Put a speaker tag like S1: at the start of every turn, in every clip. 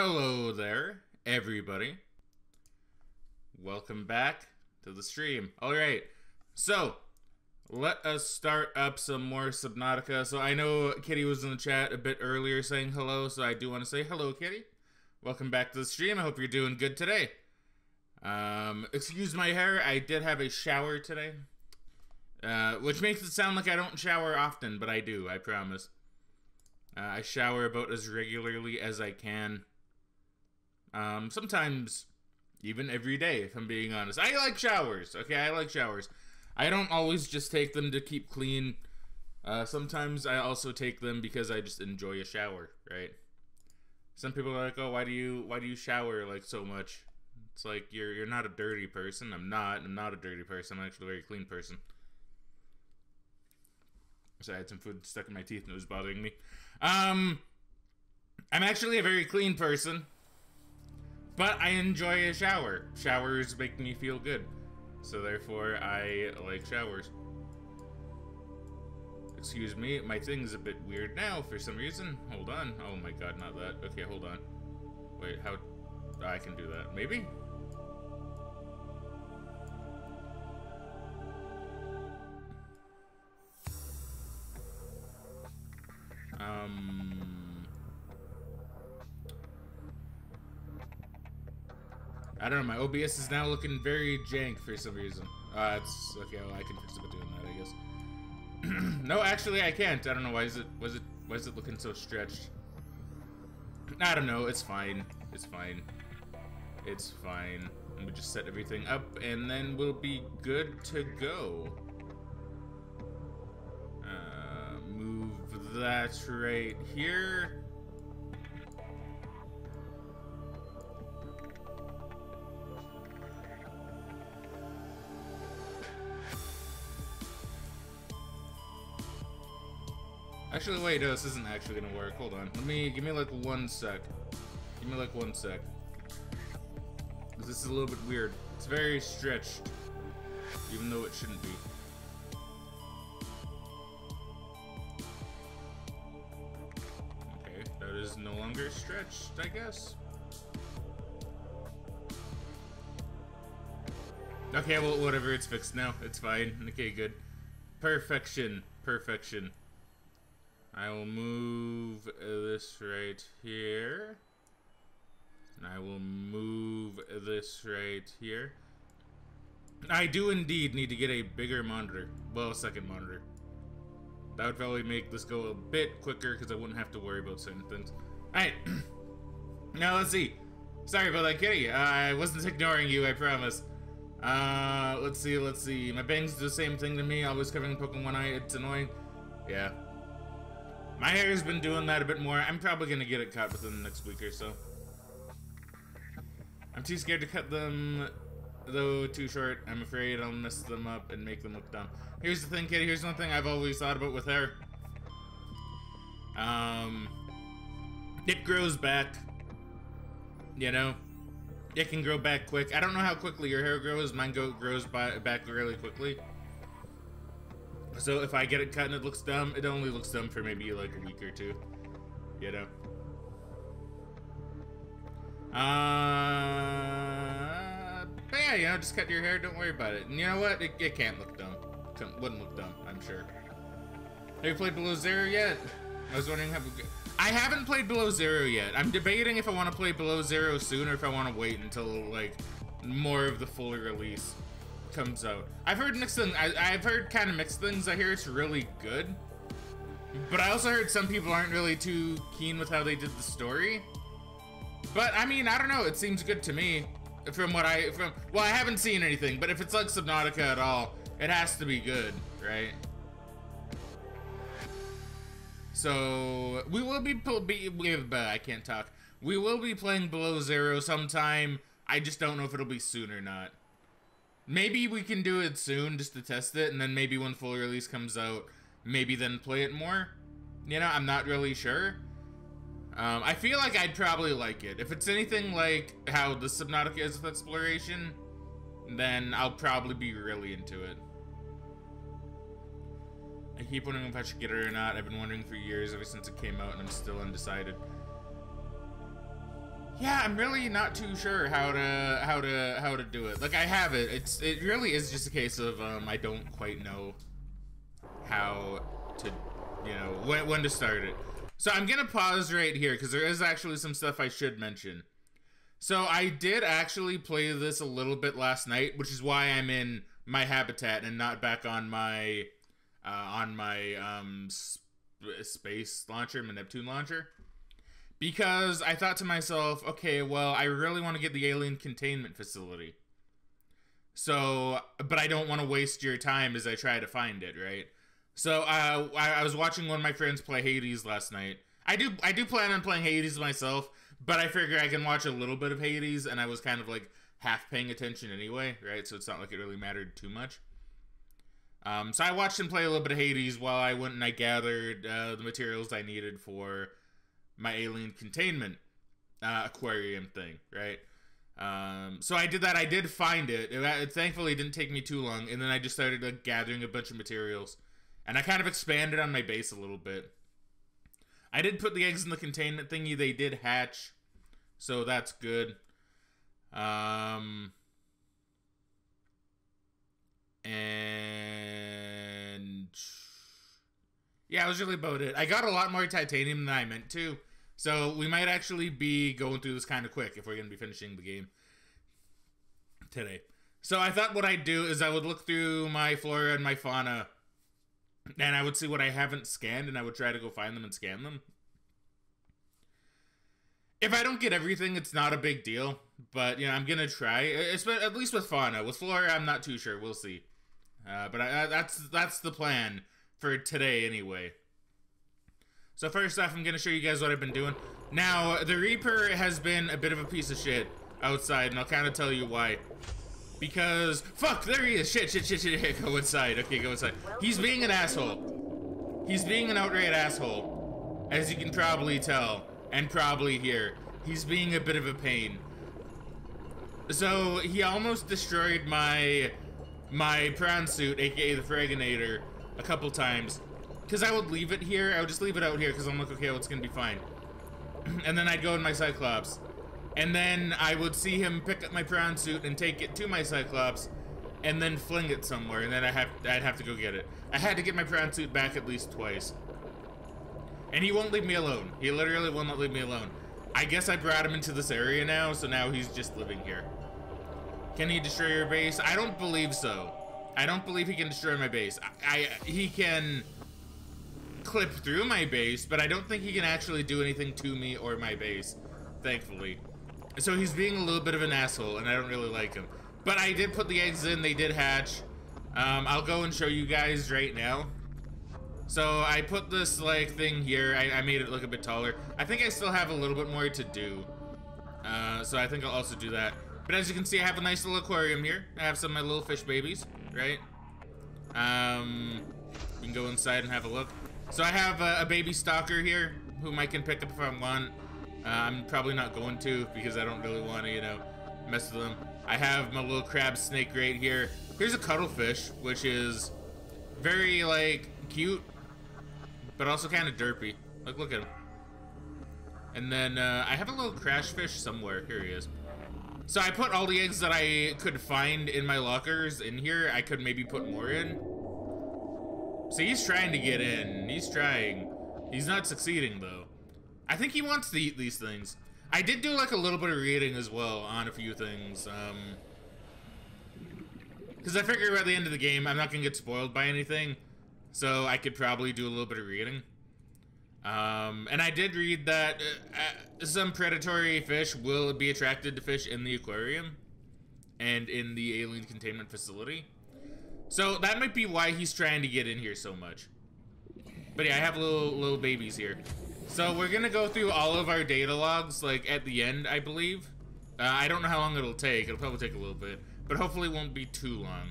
S1: Hello there, everybody. Welcome back to the stream. Alright, so let us start up some more Subnautica. So I know Kitty was in the chat a bit earlier saying hello, so I do want to say hello, Kitty. Welcome back to the stream. I hope you're doing good today. Um, excuse my hair. I did have a shower today. Uh, which makes it sound like I don't shower often, but I do, I promise. Uh, I shower about as regularly as I can. Um, sometimes even every day, if I'm being honest. I like showers, okay? I like showers. I don't always just take them to keep clean. Uh, sometimes I also take them because I just enjoy a shower, right? Some people are like, "Oh, why do you why do you shower like so much?" It's like you're you're not a dirty person. I'm not. I'm not a dirty person. I'm actually a very clean person. So I had some food stuck in my teeth and it was bothering me. Um, I'm actually a very clean person, but I enjoy a shower. Showers make me feel good, so therefore I like showers. Excuse me, my thing's a bit weird now for some reason. Hold on. Oh my god, not that. Okay, hold on. Wait, how... I can do that. Maybe? Um... I don't know, my OBS is now looking very jank for some reason. Uh, it's... Okay, well, I can fix it by doing that, I guess. no, actually, I can't. I don't know, why is it... Was it... Why is it looking so stretched? I don't know, it's fine. It's fine. It's fine. Let me just set everything up, and then we'll be good to go. That's right here. Actually, wait, no, this isn't actually gonna work. Hold on. Let me, give me like one sec. Give me like one sec. This is a little bit weird. It's very stretched, even though it shouldn't be. Okay, that is no longer stretched, I guess. Okay, well, whatever, it's fixed now. It's fine. Okay, good. Perfection. Perfection. I will move this right here. And I will move this right here. I do indeed need to get a bigger monitor. Well, a second monitor. That would probably make this go a bit quicker because I wouldn't have to worry about certain things. Alright. now let's see. Sorry about that, kitty. I wasn't ignoring you, I promise. Uh, let's see, let's see. My bangs do the same thing to me, always covering poking one eye. It's annoying. Yeah. My hair's been doing that a bit more. I'm probably gonna get it cut within the next week or so. I'm too scared to cut them though too short, I'm afraid I'll mess them up and make them look dumb. Here's the thing, kid. Here's one thing I've always thought about with hair. Um, it grows back. You know, it can grow back quick. I don't know how quickly your hair grows. Mine go grows by, back really quickly. So if I get it cut and it looks dumb, it only looks dumb for maybe like a week or two. You know. Uh but yeah, you know, just cut your hair, don't worry about it. And you know what? It, it can't look dumb. It wouldn't look dumb, I'm sure. Have you played Below Zero yet? I was wondering how... I haven't played Below Zero yet. I'm debating if I want to play Below Zero soon or if I want to wait until, like, more of the full release comes out. I've heard mixed things. I, I've heard kind of mixed things. I hear it's really good. But I also heard some people aren't really too keen with how they did the story. But, I mean, I don't know. It seems good to me from what I from well I haven't seen anything, but if it's like Subnautica at all, it has to be good, right? So we will be, be, be uh, I can't talk. We will be playing Below Zero sometime. I just don't know if it'll be soon or not. Maybe we can do it soon just to test it, and then maybe when full release comes out, maybe then play it more. You know, I'm not really sure. Um, I feel like I'd probably like it. If it's anything like how the Subnautica is with exploration, then I'll probably be really into it. I keep wondering if I should get it or not. I've been wondering for years, ever since it came out, and I'm still undecided. Yeah, I'm really not too sure how to how to how to do it. Like I have it. It's it really is just a case of um I don't quite know how to you know when when to start it. So I'm gonna pause right here because there is actually some stuff I should mention. So I did actually play this a little bit last night, which is why I'm in my habitat and not back on my uh, on my um sp space launcher, my Neptune launcher because I thought to myself, okay, well, I really want to get the alien containment facility. So, but I don't want to waste your time as I try to find it, right? So, uh, I, I was watching one of my friends play Hades last night. I do, I do plan on playing Hades myself, but I figure I can watch a little bit of Hades, and I was kind of like half paying attention anyway, right? So it's not like it really mattered too much. Um, so I watched him play a little bit of Hades while I went and I gathered uh, the materials I needed for my alien containment uh, aquarium thing, right? Um, so I did that. I did find it. it. it. Thankfully, didn't take me too long. And then I just started like, gathering a bunch of materials, and I kind of expanded on my base a little bit. I did put the eggs in the containment thingy. They did hatch, so that's good. Um, and yeah, that was really about it. I got a lot more titanium than I meant to. So we might actually be going through this kind of quick if we're going to be finishing the game today. So I thought what I'd do is I would look through my flora and my fauna and I would see what I haven't scanned and I would try to go find them and scan them. If I don't get everything, it's not a big deal, but you know, I'm going to try. It's, at least with fauna. With flora, I'm not too sure. We'll see. Uh, but I, that's that's the plan for today anyway. So first off, I'm to show you guys what I've been doing. Now, the Reaper has been a bit of a piece of shit outside, and I'll kind of tell you why. Because, fuck, there he is. Shit, shit, shit, shit. Go inside. Okay, go inside. He's being an asshole. He's being an outright asshole. As you can probably tell, and probably hear. He's being a bit of a pain. So, he almost destroyed my, my prawn suit, aka the Fraginator, a couple times. Because I would leave it here. I would just leave it out here because I'm like, okay, well, it's to be fine. and then I'd go in my Cyclops. And then I would see him pick up my prawn suit and take it to my Cyclops and then fling it somewhere. And then I have, I'd have to go get it. I had to get my prawn suit back at least twice. And he won't leave me alone. He literally will not leave me alone. I guess I brought him into this area now, so now he's just living here. Can he destroy your base? I don't believe so. I don't believe he can destroy my base. I, I he can clip through my base, but I don't think he can actually do anything to me or my base, thankfully. So he's being a little bit of an asshole, and I don't really like him. But I did put the eggs in, they did hatch. Um, I'll go and show you guys right now. So I put this like thing here, I, I made it look a bit taller. I think I still have a little bit more to do. Uh, so I think I'll also do that. But as you can see, I have a nice little aquarium here. I have some of my little fish babies, right? Um, you can go inside and have a look. So I have a, a, baby stalker here, whom I can pick up if I want. Uh, I'm probably not going to because I don't really want to, you know, mess with them. I have my little crab snake right here. Here's a cuttlefish, which is very, like, cute, but also kind of derpy. Like, look at him. And then uh, I have a little crash fish somewhere. Here he is. So I put all the eggs that I could find in my lockers in here. I could maybe put more in. So he's trying to get in. He's trying. He's not succeeding, though. I think he wants to eat these things. I did do, like, a little bit of reading as well on a few things. Um... Because I figure at the end of the game, I'm not going to get spoiled by anything. So I could probably do a little bit of reading. Um, and I did read that uh, uh, some predatory fish will be attracted to fish in the aquarium and in the alien containment facility. So that might be why he's trying to get in here so much. But yeah, I have little little babies here. So we're gonna go through all of our data logs, like at the end, I believe. Uh, I don't know how long it'll take. It'll probably take a little bit, but hopefully it won't be too long.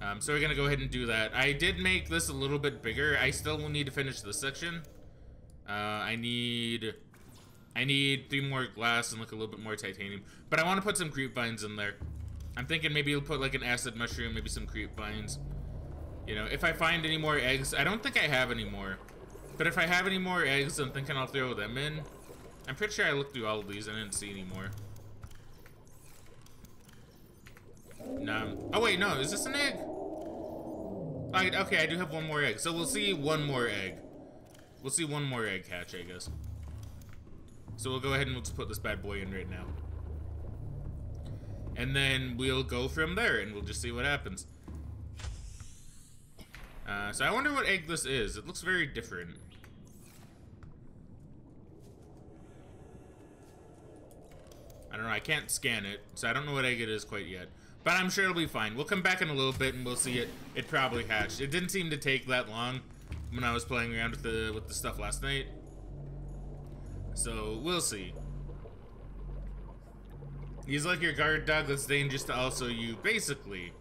S1: Um, so we're gonna go ahead and do that. I did make this a little bit bigger. I still will need to finish this section. Uh, I need, I need three more glass and like a little bit more titanium. But I want to put some creep vines in there. I'm thinking maybe you'll put like an acid mushroom, maybe some creep vines. You know, if I find any more eggs, I don't think I have any more. But if I have any more eggs, I'm thinking I'll throw them in. I'm pretty sure I looked through all of these I didn't see any more. No. Oh wait, no, is this an egg? I, okay, I do have one more egg. So we'll see one more egg. We'll see one more egg hatch, I guess. So we'll go ahead and put this bad boy in right now. And then we'll go from there and we'll just see what happens. Uh, so I wonder what egg this is. It looks very different. I don't know, I can't scan it, so I don't know what egg it is quite yet. But I'm sure it'll be fine. We'll come back in a little bit and we'll see it. It probably hatched. It didn't seem to take that long when I was playing around with the with the stuff last night. So we'll see. He's like your guard dog that's dangerous to also you. Basically,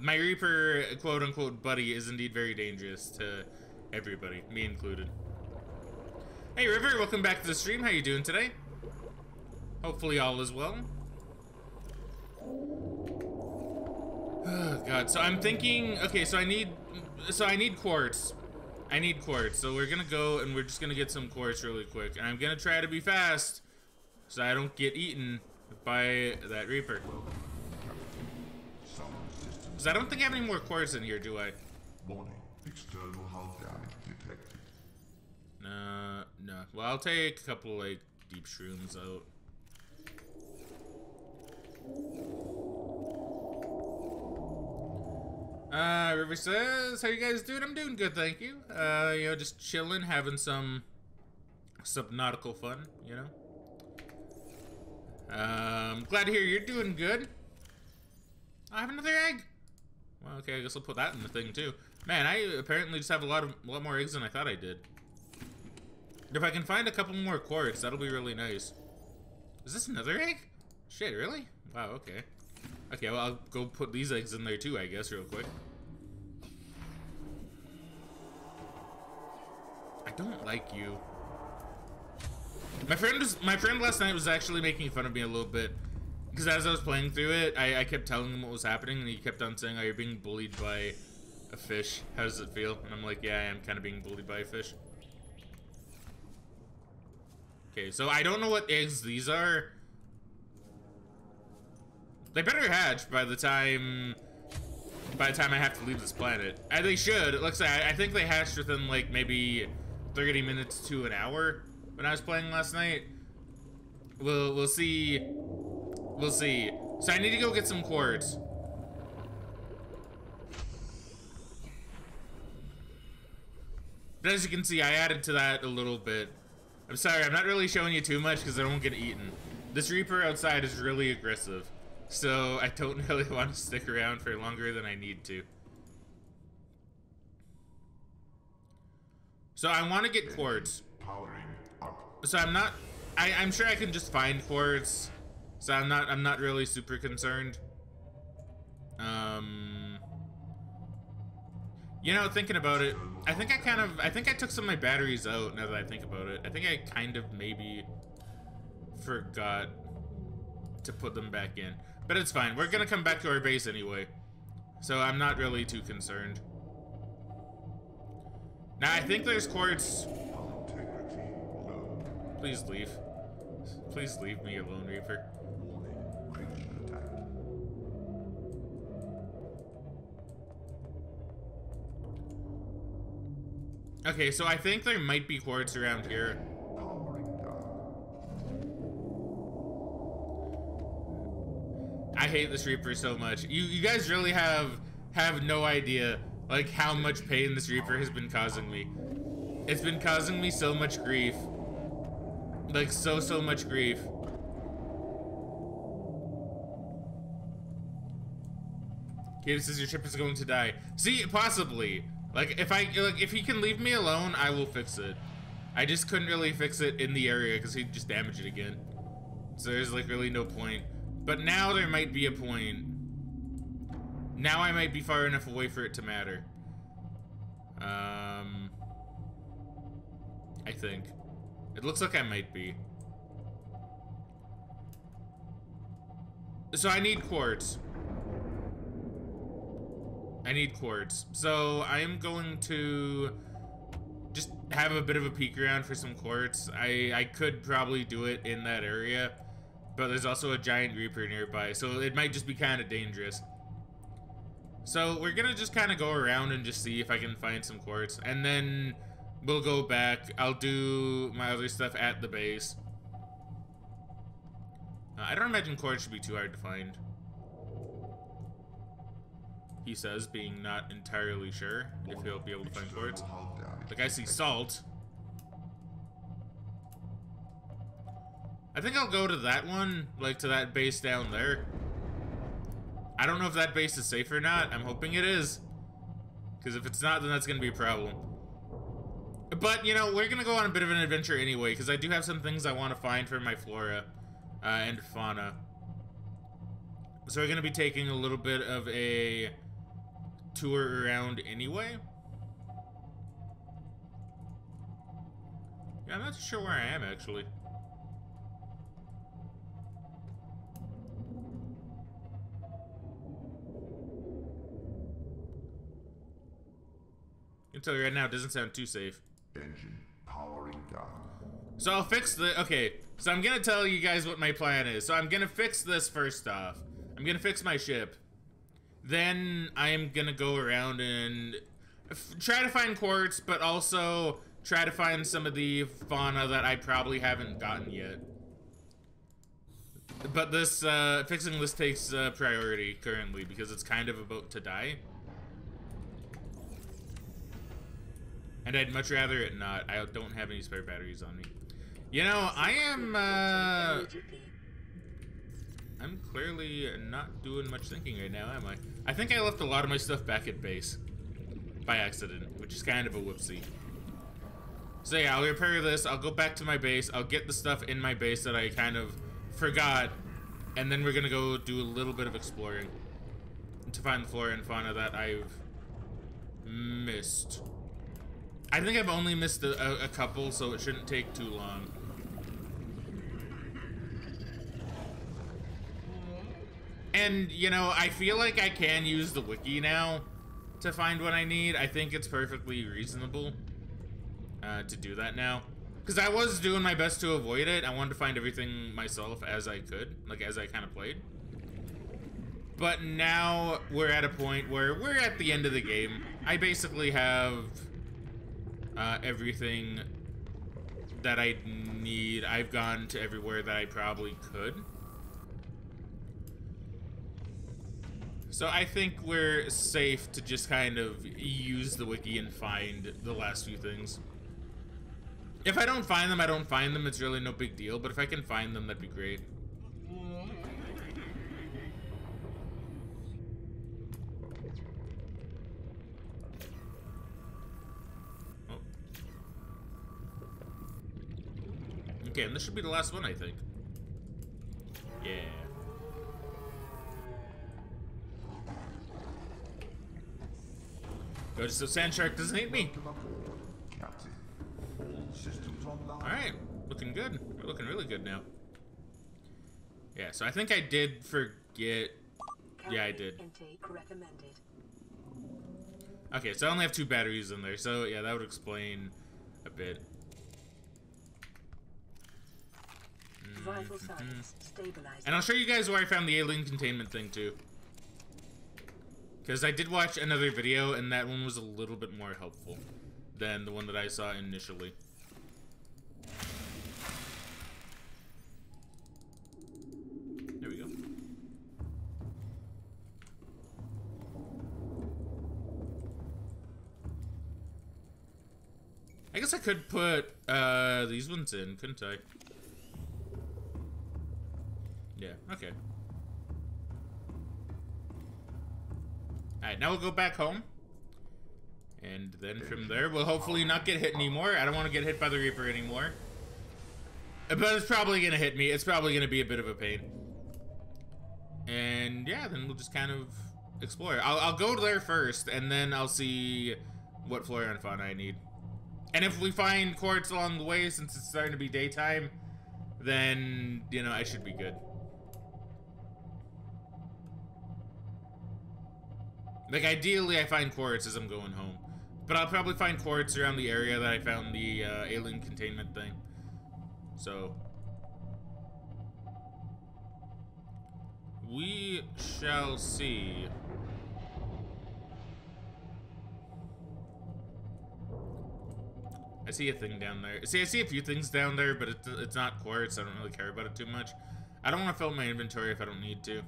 S1: my Reaper quote unquote buddy is indeed very dangerous to everybody, me included. Hey River, welcome back to the stream. How you doing today? Hopefully all is well. Oh god, so I'm thinking, okay, so I need, so I need quartz. I need quartz, so we're gonna go and we're just gonna get some quartz really quick. And I'm gonna try to be fast, so I don't get eaten by that Reaper. Because I don't think I have any more quartz in here, do I?
S2: Warning. External damage detected.
S1: No, no. Well, I'll take a couple, like, deep shrooms out. Uh, River says, how you guys doing? I'm doing good, thank you. Uh, you know, just chilling, having some subnautical fun, you know? Um, glad to hear you're doing good. I have another egg. Well, okay, I guess I'll put that in the thing too. Man, I apparently just have a lot of a lot more eggs than I thought I did. If I can find a couple more quartz, that'll be really nice. Is this another egg? Shit, really? Wow, okay. Okay, well, I'll go put these eggs in there too, I guess, real quick. I don't like you. My friend was, my friend last night was actually making fun of me a little bit. Because as I was playing through it, I, I kept telling him what was happening, and he kept on saying, oh, you're being bullied by a fish. How does it feel? And I'm like, yeah, I am kind of being bullied by a fish. Okay, so I don't know what eggs these are. They better hatch by the time by the time I have to leave this planet. And uh, they should. It looks like I, I think they hatched within like maybe 30 minutes to an hour when I was playing last night. We'll we'll see. We'll see. So I need to go get some quartz. But as you can see, I added to that a little bit. I'm sorry, I'm not really showing you too much because I don't get eaten. This Reaper outside is really aggressive. So I don't really want to stick around for longer than I need to. So I want to get quartz. So I'm not. I, I'm sure I can just find quartz. So I'm not. I'm not really super concerned. Um. You know, thinking about it, I think I kind of. I think I took some of my batteries out. Now that I think about it, I think I kind of maybe forgot to put them back in. But it's fine. We're gonna come back to our base anyway. So I'm not really too concerned. Now, I think there's quartz... Please leave. Please leave me alone, Reaper. Okay, so I think there might be quartz around here. I hate this Reaper so much. You you guys really have have no idea like how much pain this Reaper has been causing me. It's been causing me so much grief. Like so so much grief. Okay, says your chip is going to die. See, possibly. Like if I like if he can leave me alone, I will fix it. I just couldn't really fix it in the area because he'd just damage it again. So there's like really no point. But now there might be a point. Now I might be far enough away for it to matter. Um, I think. It looks like I might be. So I need quartz. I need quartz. So I am going to just have a bit of a peek around for some quartz. I, I could probably do it in that area, but there's also a giant reaper nearby, so it might just be kind of dangerous. So we're gonna just kind of go around and just see if I can find some quartz, and then we'll go back. I'll do my other stuff at the base. Uh, I don't imagine quartz should be too hard to find. He says, being not entirely sure if he'll be able to find
S2: drive
S1: Like I see salt. I think I'll go to that one, like to that base down there. I don't know if that base is safe or not. I'm hoping it is. Because if it's not, then that's going to be a problem. But, you know, we're going to go on a bit of an adventure anyway, because I do have some things I want to find for my flora uh, and fauna. So we're going to be taking a little bit of a tour around anyway. Yeah, I'm not sure where I am actually. I can tell you right now, it doesn't sound too safe.
S2: Engine powering down.
S1: So I'll fix the. Okay, so I'm gonna tell you guys what my plan is. So I'm gonna fix this first off. I'm gonna fix my ship. Then I am gonna go around and try to find quartz, but also try to find some of the fauna that I probably haven't gotten yet. But this uh, fixing this takes uh, priority currently because it's kind of about to die. And I'd much rather it not. I don't have any spare batteries on me. You know, I am, uh... I'm clearly not doing much thinking right now, am I? I think I left a lot of my stuff back at base. By accident, which is kind of a whoopsie. So yeah, I'll repair this, I'll go back to my base, I'll get the stuff in my base that I kind of forgot, and then we're gonna go do a little bit of exploring to find the flora and fauna that I've missed. I think I've only missed a, a, couple, so it shouldn't take too long. And, you know, I feel like I can use the wiki now to find what I need. I think it's perfectly reasonable uh, to do that now. Because I was doing my best to avoid it. I wanted to find everything myself as I could, like as I kind of played. But now we're at a point where we're at the end of the game. I basically have uh, everything that I need. I've gone to everywhere that I probably could. So I think we're safe to just kind of use the wiki and find the last few things. If I don't find them, I don't find them. It's really no big deal. But if I can find them, that'd be great. Oh. Okay, and this should be the last one, I think. Yeah. Go so Sandshark doesn't hate me. Alright, looking good. We're looking really good now. Yeah, so I think I did forget. Yeah, I did. Okay, so I only have two batteries in there, so yeah, that would explain a bit.
S3: Vital signs stabilized.
S1: And I'll show you guys where I found the alien containment thing too. Because I did watch another video, and that one was a little bit more helpful than the one that I saw initially. There we go. I guess I could put uh, these ones in, couldn't I? Yeah, okay. Alright, now we'll go back home. And then from there, we'll hopefully not get hit anymore. I don't want to get hit by the Reaper anymore. Uh, But it's probably going to hit me. It's probably going to be a bit of a pain. And yeah, then we'll just kind of explore. I'll, I'll go there first, and then I'll see what flora and fauna I need. And if we find quartz along the way, since it's starting to be daytime, then, you know, I should be good. Like, ideally, I find quartz as I'm going home. But I'll probably find quartz around the area that I found the uh, alien containment thing. So. We shall see. I see a thing down there. See, I see a few things down there, but it's, it's not quartz. I don't really care about it too much. I don't want to fill my inventory if I don't need to.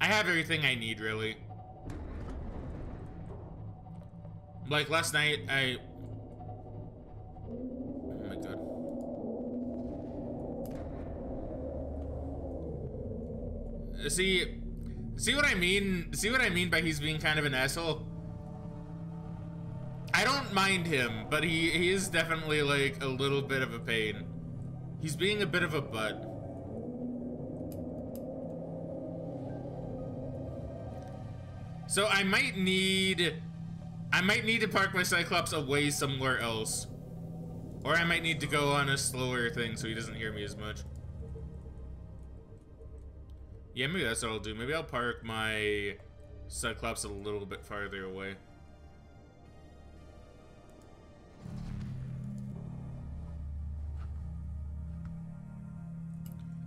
S1: I have everything I need, really. Like, last night, I... Oh my god. See... See what I mean? See what I mean by he's being kind of an asshole? I don't mind him, but he, he is definitely, like, a little bit of a pain. He's being a bit of a butt. So I might need... I might need to park my Cyclops away somewhere else. Or I might need to go on a slower thing so he doesn't hear me as much. Yeah, maybe that's what I'll do. Maybe I'll park my Cyclops a little bit farther away.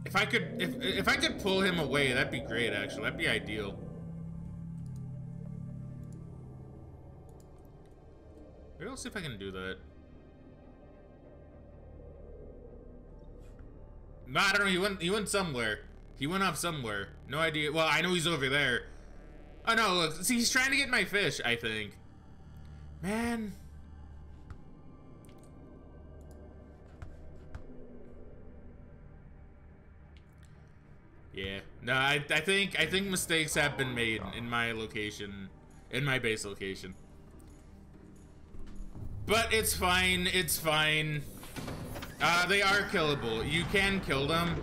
S1: If I could, if if I could pull him away, that'd be great. Actually, that'd be ideal. Maybe I'll see if I can do that. No, I don't know. He went. He went somewhere. He went off somewhere. No idea. Well, I know he's over there. Oh no! Look, see, he's trying to get my fish. I think. Man. Yeah. No, I, I think I think mistakes have been made in my location, in my base location. But it's fine. It's fine. Uh, they are killable. You can kill them.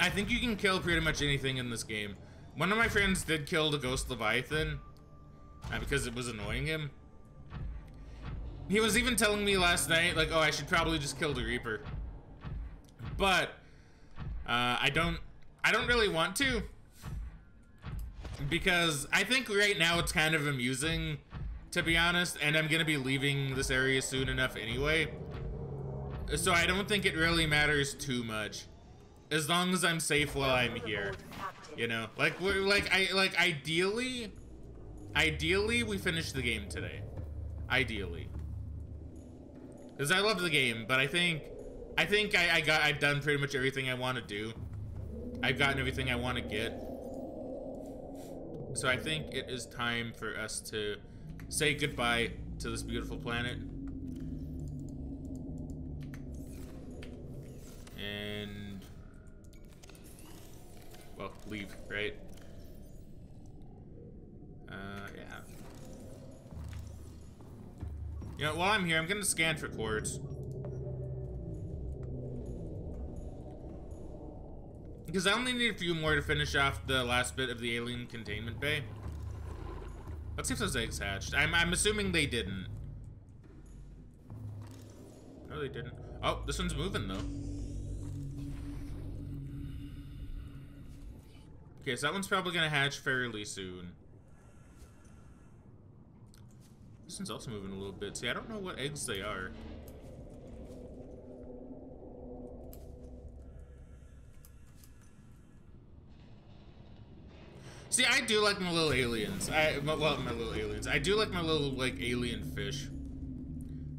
S1: I think you can kill pretty much anything in this game. One of my friends did kill the Ghost Leviathan uh, because it was annoying him. He was even telling me last night, like, oh, I should probably just kill the Reaper. But uh, I don't, I don't really want to because I think right now it's kind of amusing, to be honest, and I'm gonna be leaving this area soon enough anyway. So I don't think it really matters too much, as long as I'm safe while I'm here. You know, like like I like ideally, ideally we finish the game today. Ideally, because I love the game, but I think I think I, I got I've done pretty much everything I want to do. I've gotten everything I want to get. So I think it is time for us to say goodbye to this beautiful planet. And well, leave, right? Uh, yeah. You know, while I'm here, I'm gonna scan for quartz. Because I only need a few more to finish off the last bit of the alien containment bay. Let's see if those eggs hatched. I'm, I'm assuming they didn't. No, they didn't. Oh, this one's moving, though. Okay, so that one's probably going to hatch fairly soon. This one's also moving a little bit. See, I don't know what eggs they are. See, I do like my little aliens. I well, my little aliens. I do like my little like alien fish.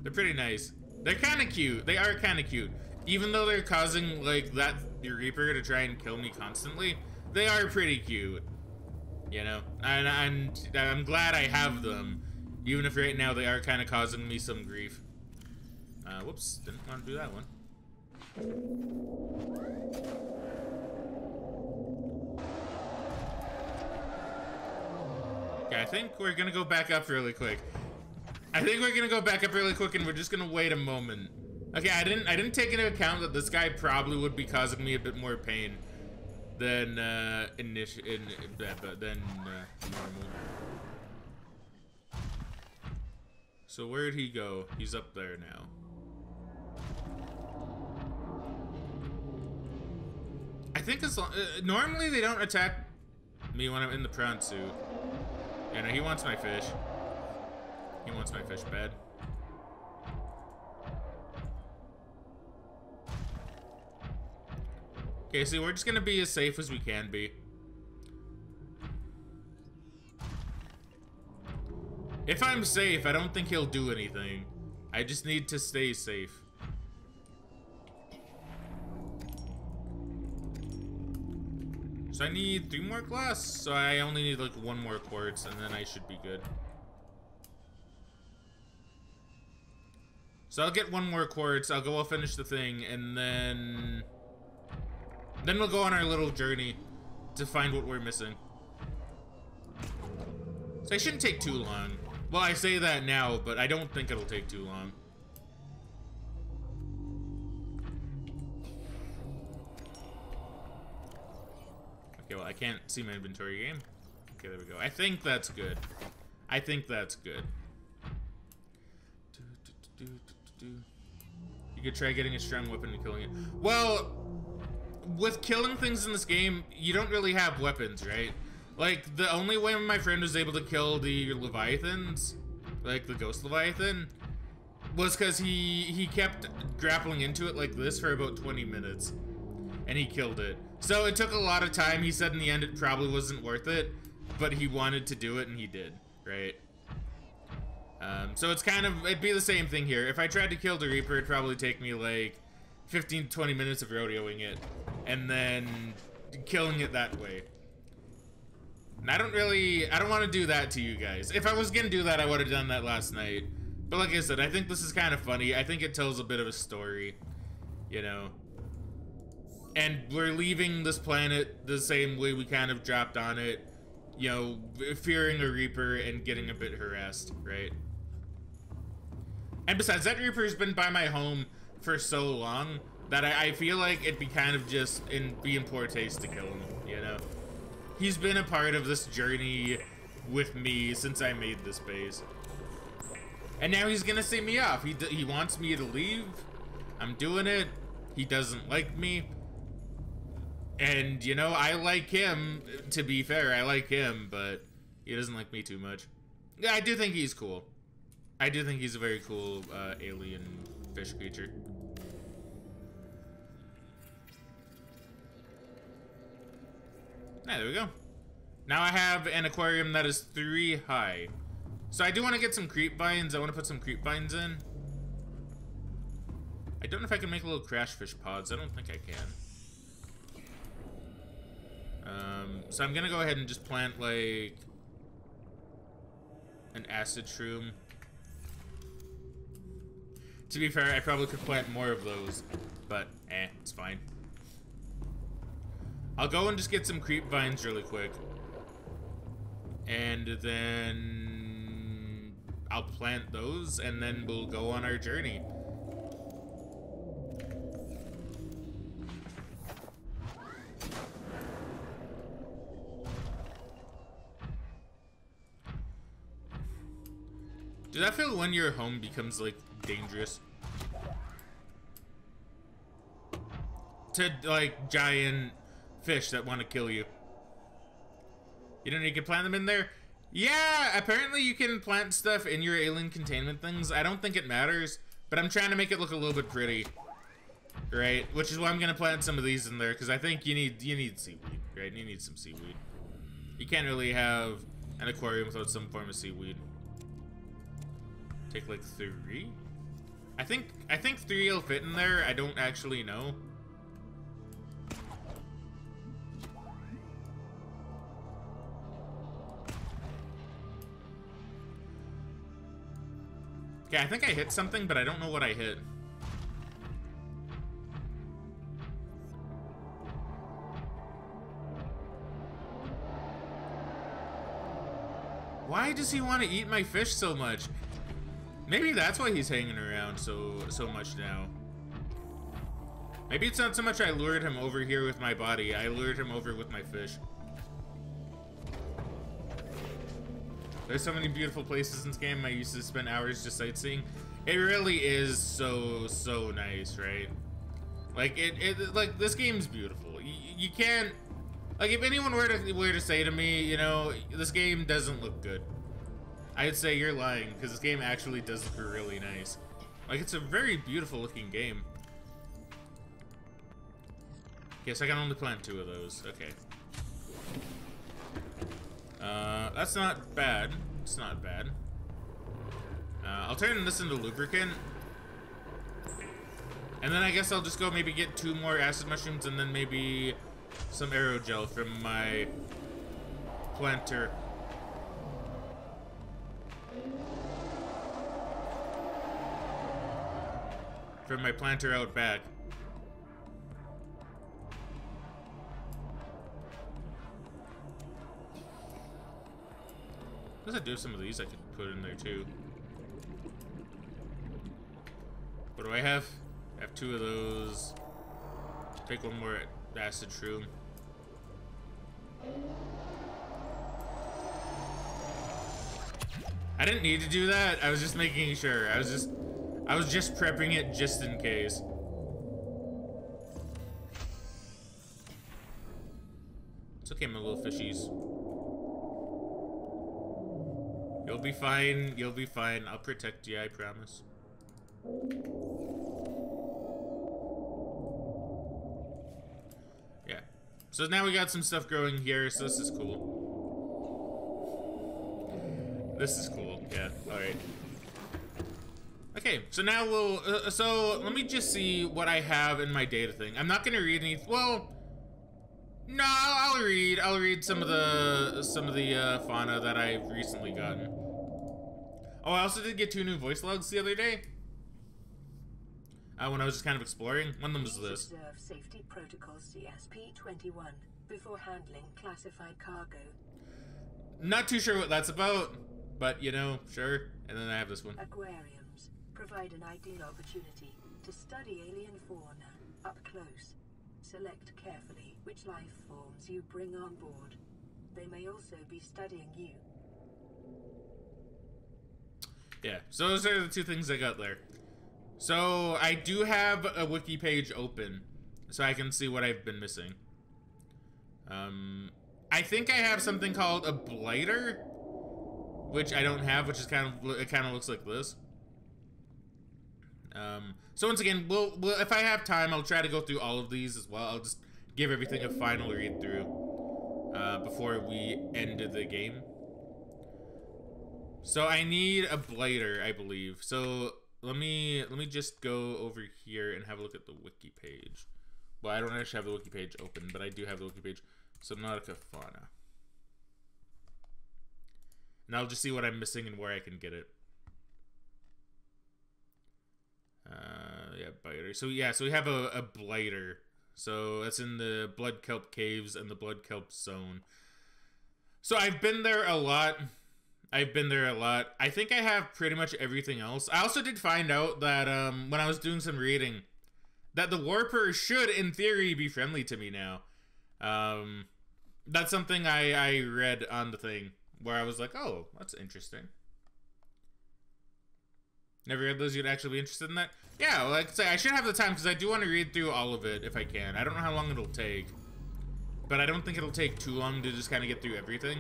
S1: They're pretty nice. They're kind of cute. They are kind of cute. Even though they're causing like that your reaper to try and kill me constantly, they are pretty cute. You know, and, and I'm glad I have them, even if right now they are kind of causing me some grief. Uh, whoops, didn't want to do that one. Okay, I think we're gonna go back up really quick. I think we're gonna go back up really quick and we're just gonna wait a moment. Okay, I didn't I didn't take into account that this guy probably would be causing me a bit more pain than uh initial in, than uh, normal. So where'd he go? He's up there now. I think as long, uh, normally they don't attack me when I'm in the prawn suit. Yeah, no, he wants my fish. He wants my fish bed. Okay, so we're just gonna be as safe as we can be. If I'm safe, I don't think he'll do anything. I just need to stay safe. So I need three more glass, so I only need like one more quartz, and then I should be good. So I'll get one more quartz, I'll go, I'll finish the thing, and then... Then we'll go on our little journey to find what we're missing. So it shouldn't take too long. Well, I say that now, but I don't think it'll take too long. Okay, well, I can't see my inventory game. Okay, there we go. I think that's good. I think that's good. You could try getting a strong weapon and killing it. Well, with killing things in this game, you don't really have weapons, right? Like, the only way my friend was able to kill the Leviathans, like the Ghost Leviathan, was because he, he kept grappling into it like this for about 20 minutes. And he killed it. So it took a lot of time. He said in the end it probably wasn't worth it, but he wanted to do it and he did, right? Um, so it's kind of, it'd be the same thing here. If I tried to kill the Reaper, it'd probably take me like 15 20 minutes of rodeoing it and then killing it that way. And I don't really, I don't want to do that to you guys. If I was gonna do that, I would have done that last night. But like I said, I think this is kind of funny. I think it tells a bit of a story, you know. And we're leaving this planet the same way we kind of dropped on it, you know, fearing a Reaper and getting a bit harassed, right? And besides, that Reaper's been by my home for so long that I, I feel like it'd be kind of just in be in poor taste to kill him, you know? He's been a part of this journey with me since I made this base. And now he's gonna see me off. He, he wants me to leave. I'm doing it. He doesn't like me. And, you know, I like him, to be fair, I like him, but he doesn't like me too much. Yeah, I do think he's cool. I do think he's a very cool uh, alien fish creature. Yeah, there we go. Now I have an aquarium that is three high. So I do want to get some creep vines. I want to put some creep vines in. I don't know if I can make a little crash fish pods. I don't think I can. Um, so I'm gonna go ahead and just plant like an acid shroom. To be fair, I probably could plant more of those, but eh, it's fine. I'll go and just get some creep vines really quick. And then I'll plant those and then we'll go on our journey. Does that feel when your home becomes like dangerous? To like giant fish that want to kill you. You know you can plant them in there? Yeah, apparently you can plant stuff in your alien containment things. I don't think it matters, but I'm trying to make it look a little bit pretty. Right? Which is why I'm gonna plant some of these in there, because I think you need you need seaweed, right? You need some seaweed. You can't really have an aquarium without some form of seaweed. Take like three? I think I think three will fit in there. I don't actually know. Okay, I think I hit something, but I don't know what I hit. Why does he want to eat my fish so much? Maybe that's why he's hanging around so so much now. Maybe it's not so much I lured him over here with my body, I lured him over with my fish. There's so many beautiful places in this game. I used to spend hours just sightseeing. It really is so, so nice, right? Like, it, it like, this game's beautiful. You, you can't, like, if anyone were to, were to say to me, you know, this game doesn't look good, I'd say you're lying because this game actually does look really nice. Like it's a very beautiful looking game. Guess I can only plant two of those. Okay. Uh, that's not bad. It's not bad. Uh, I'll turn this into lubricant. And then I guess I'll just go maybe get two more acid mushrooms and then maybe some aerogel from my planter. From my planter out back. Guess I do some of these I could put in there too. What do I have? I have two of those. Take one more acid shroom. I didn't need to do that. I was just making sure. I was just I was just prepping it just in case. It's okay, my little fishies. You'll be fine. You'll be fine. I'll protect you, I promise. Yeah. So now we got some stuff growing here, so this is cool. This is cool. Yeah. All right. Okay, so now we'll, uh, so let me just see what I have in my data thing. I'm not gonna read any, well, no, I'll, read, I'll read some of the, some of the uh, fauna that I've recently gotten. Oh, I also did get two new voice logs the other day. Uh, when I was just kind of exploring. One of them was this.
S3: observe safety protocols CSP-21 before handling classified cargo.
S1: Not too sure what that's about, but you know, sure. And then I have this one.
S3: Aquariums provide an ideal opportunity to study alien fauna up close. Select carefully which life forms you bring on board. They may also be studying you.
S1: Yeah, so those are the two things I got there. So I do have a wiki page open, so I can see what I've been missing. Um, I think I have something called a blighter, which I don't have, which is kind of it kind of looks like this. Um, so once again, we'll, we'll if I have time, I'll try to go through all of these as well. I'll just give everything a final read through uh, before we end the game. So I need a blighter, I believe. So let me let me just go over here and have a look at the wiki page. Well, I don't actually have the wiki page open, but I do have the wiki page. So Subnautica fauna. And I'll just see what I'm missing and where I can get it. Uh, yeah, biter. So yeah, so we have a, a blighter. So that's in the blood kelp caves and the blood kelp zone. So I've been there a lot. I've been there a lot. I think I have pretty much everything else. I also did find out that um, when I was doing some reading, that the warper should, in theory, be friendly to me now. Um, that's something I, I read on the thing where I was like, oh, that's interesting. Never read those. You'd actually be interested in that? Yeah, like I say, I should have the time because I do want to read through all of it if I can. I don't know how long it'll take, but I don't think it'll take too long to just kind of get through everything.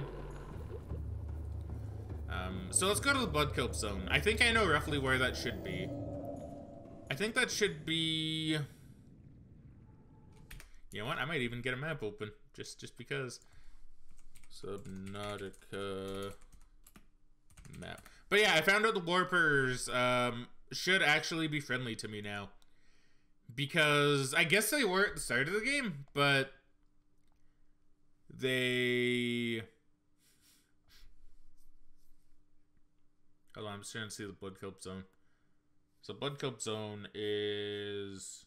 S1: Um, so let's go to the blood kelp zone. I think I know roughly where that should be. I think that should be. You know what? I might even get a map open just just because. Subnautica map. But yeah, I found out the warpers um, should actually be friendly to me now. Because I guess they were at the start of the game, but they. Hold on, I'm just trying to see the blood kelp zone. So blood kelp zone is.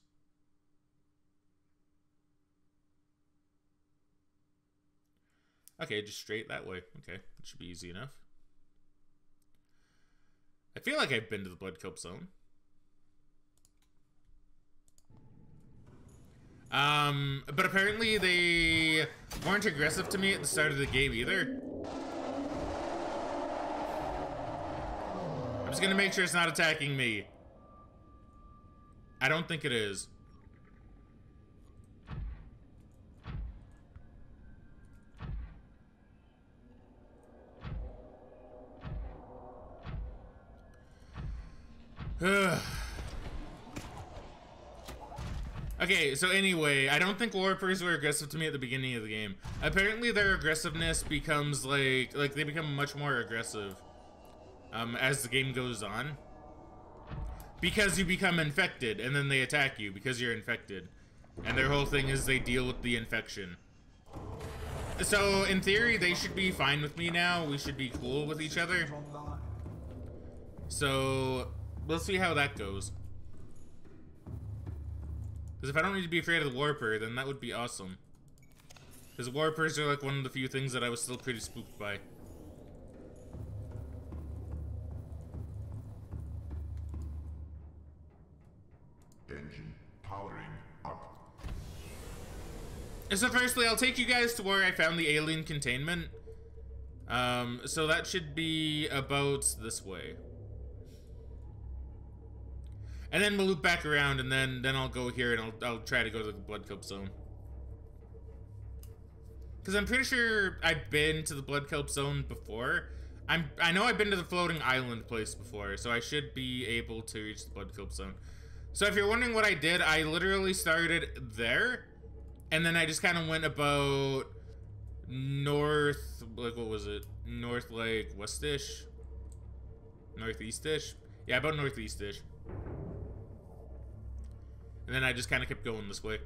S1: Okay, just straight that way. Okay, it should be easy enough. I feel like I've been to the blood kelp zone. Um, but apparently they weren't aggressive to me at the start of the game either. I'm just gonna make sure it's not attacking me. I don't think it is. okay, so anyway, I don't think Warpers were aggressive to me at the beginning of the game. Apparently their aggressiveness becomes like, like they become much more aggressive um, as the game goes on. Because you become infected, and then they attack you because you're infected. And their whole thing is they deal with the infection. So, in theory, they should be fine with me now. We should be cool with each other. So, we'll see how that goes. Because if I don't need to be afraid of the Warper, then that would be awesome. Because Warpers are like one of the few things that I was still pretty spooked by.
S2: Engine powering up.
S1: So firstly, I'll take you guys to where I found the alien containment. Um, so that should be about this way. And then we'll loop back around, and then then I'll go here, and I'll, I'll try to go to the Blood Kelp Zone. Because I'm pretty sure I've been to the Blood Kelp Zone before. I'm, I know I've been to the floating island place before, so I should be able to reach the Blood Kelp Zone. So if you're wondering what I did, I literally started there, and then I just kind of went about north, like what was it? North like westish? Northeastish? Yeah, about northeastish. And then I just kind of kept going this way.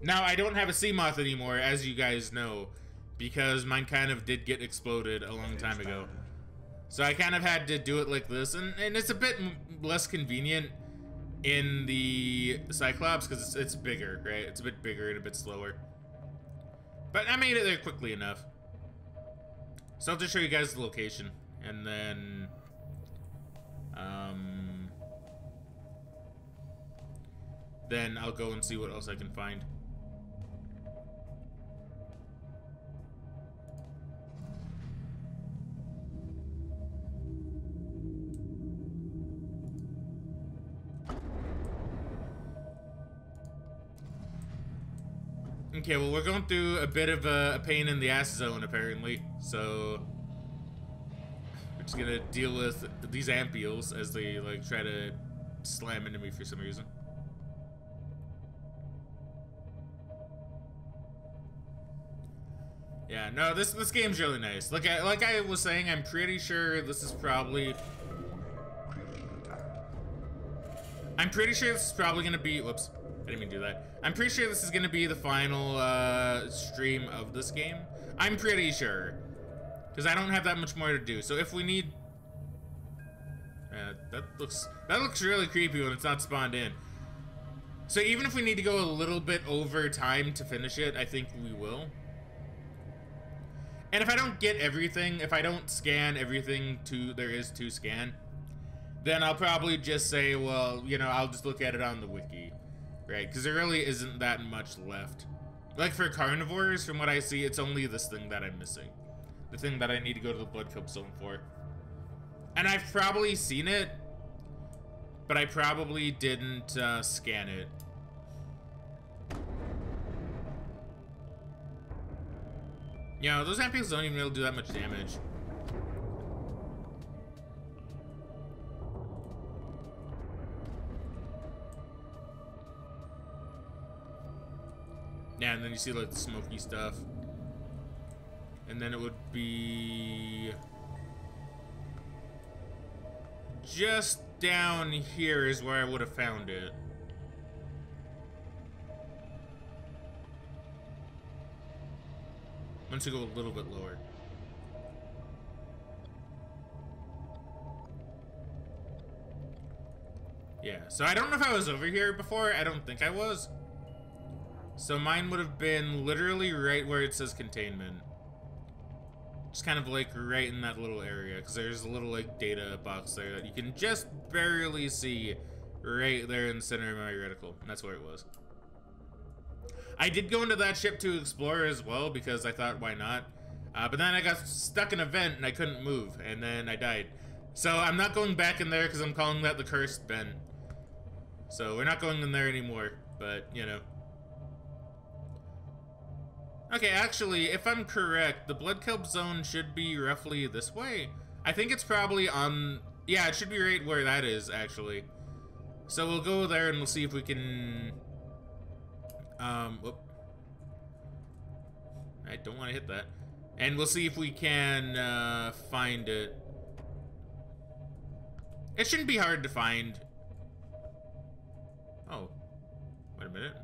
S1: Now, I don't have a Seamoth anymore, as you guys know, because mine kind of did get exploded a long time ago. So I kind of had to do it like this, and, and it's a bit less convenient in the Cyclops because it's, it's bigger, right? It's a bit bigger and a bit slower. But I made it there quickly enough. So I'll just show you guys the location, and then... Um... Then I'll go and see what else I can find. Okay, well, we're going through a bit of a, pain in the ass zone, apparently. So, we're just gonna deal with these Ampeels as they, like, try to slam into me for some reason. Yeah, no, this this game's really nice. Like I, like I was saying, I'm pretty sure this is probably... I'm pretty sure this is probably gonna be... Whoops. I didn't mean to do that. I'm pretty sure this is to be the final uh, stream of this game. I'm pretty sure. Because I don't have that much more to do. So if we need... Uh, that looks that looks really creepy when it's not spawned in. So even if we need to go a little bit over time to finish it, I think we will. And if I don't get everything, if I don't scan everything to there is to scan, then I'll probably just say, well, you know, I'll just look at it on the wiki right? Because there really isn't that much left. Like for carnivores, from what I see, it's only this thing that I'm missing. The thing that I need to go to the Blood Kelp Zone for. And I've probably seen it, but I probably didn't uh, scan it. Yeah, those Ampeels don't even really do that much damage. Yeah, and then you see like the smoky stuff. And then it would be just down here is where I would have found it. Once you go a little bit lower. Yeah, so I don't know if I was over here before. I don't think I was. So mine would have been literally right where it says containment. Just kind of like right in that little area, because there's a little like data box there that you can just barely see right there in the center of my reticle. And that's where it was. I did go into that ship to explore as well, because I thought, why not? Uh, but then I got stuck in a vent and I couldn't move, and then I died. So I'm not going back in there because I'm calling that the cursed vent. So we're not going in there anymore, but, you know. Okay, actually, if I'm correct, the Blood Kelp Zone should be roughly this way. I think it's probably on... Yeah, it should be right where that is, actually. So we'll go there and we'll see if we can Um, whoop. I don't want to hit that. And we'll see if we can uh, find it. It shouldn't be hard to find. Oh. Wait a minute.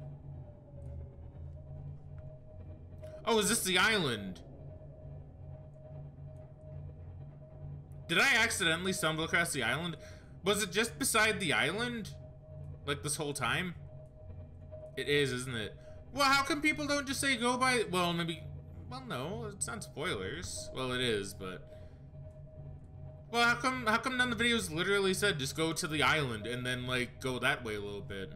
S1: Oh, is this the island? Did I accidentally stumble across the island? Was it just beside the island? Like this whole time? It is, isn't it? Well, how come people don't just say go by... Well, maybe... Well, no, it's not spoilers. Well, it is, but... Well, how come how come none of the videos literally said just go to the island and then, like, go that way a little bit?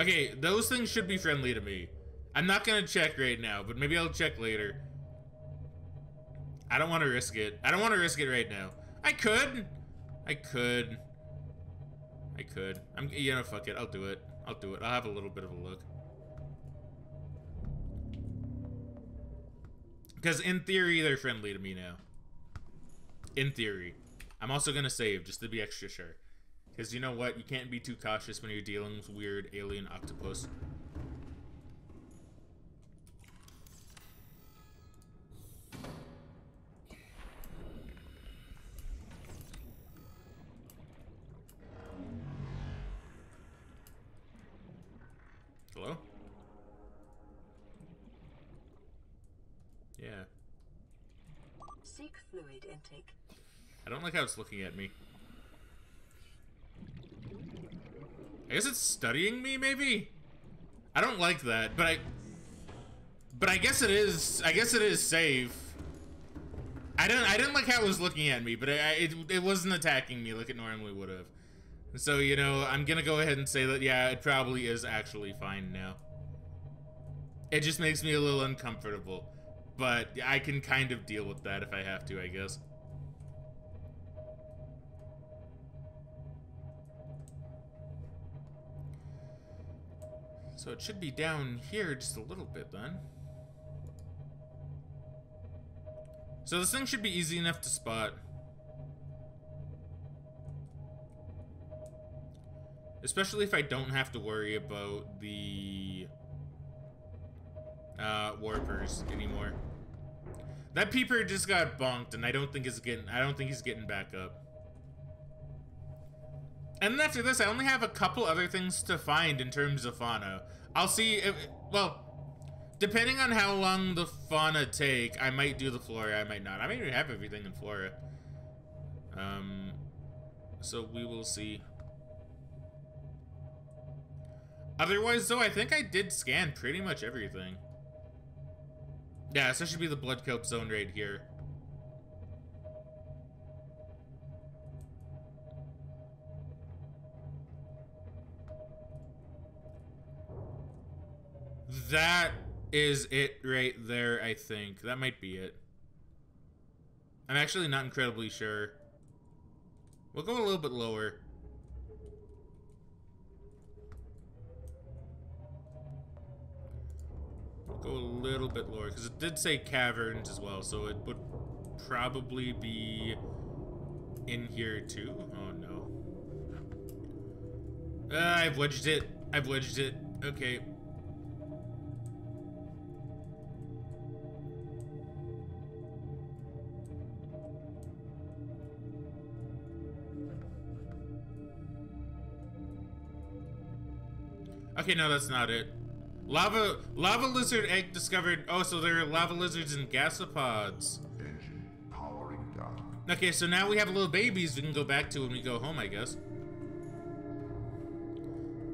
S1: Okay, those things should be friendly to me. I'm not gonna check right now, but maybe I'll check later. I don't want to risk it. I don't want to risk it right now. I could. I could. I could. I'm, you know, fuck it. I'll do it. I'll do it. I'll have a little bit of a look. Because in theory, they're friendly to me now. In theory. I'm also going to save, just to be extra sure. Because you know what? You can't be too cautious when you're dealing with weird alien octopus. Hello? Yeah.
S3: Seek fluid intake.
S1: I don't like how it's looking at me. I guess it's studying me, maybe? I don't like that, but I... But I guess it is... I guess it is safe. I didn't, I didn't like how it was looking at me, but I, it, it wasn't attacking me like it normally would have. So, you know, I'm gonna go ahead and say that, yeah, it probably is actually fine now. It just makes me a little uncomfortable. But I can kind of deal with that if I have to, I guess. So it should be down here just a little bit then. So this thing should be easy enough to spot. Especially if I don't have to worry about the uh, warpers anymore. That peeper just got bonked, and I don't think he's getting. I don't think he's getting back up. And then after this, I only have a couple other things to find in terms of fauna. I'll see if, well, depending on how long the fauna take, I might do the flora, I might not. I might even have everything in flora. Um, so we will see. Otherwise, though, I think I did scan pretty much everything. Yeah, so should be the blood kelp zone right here. That is it right there, I think. That might be it. I'm actually not incredibly sure. We'll go a little bit lower. Go a little bit lower, because it did say caverns as well, so it would probably be in here too. Oh no. Uh, I've wedged it. I've wedged it. Okay. Okay, no, that's not it. Lava, lava lizard egg discovered. Oh, so there are lava lizards and gasopods. Okay, so now we have little babies we can go back to when we go home, I guess.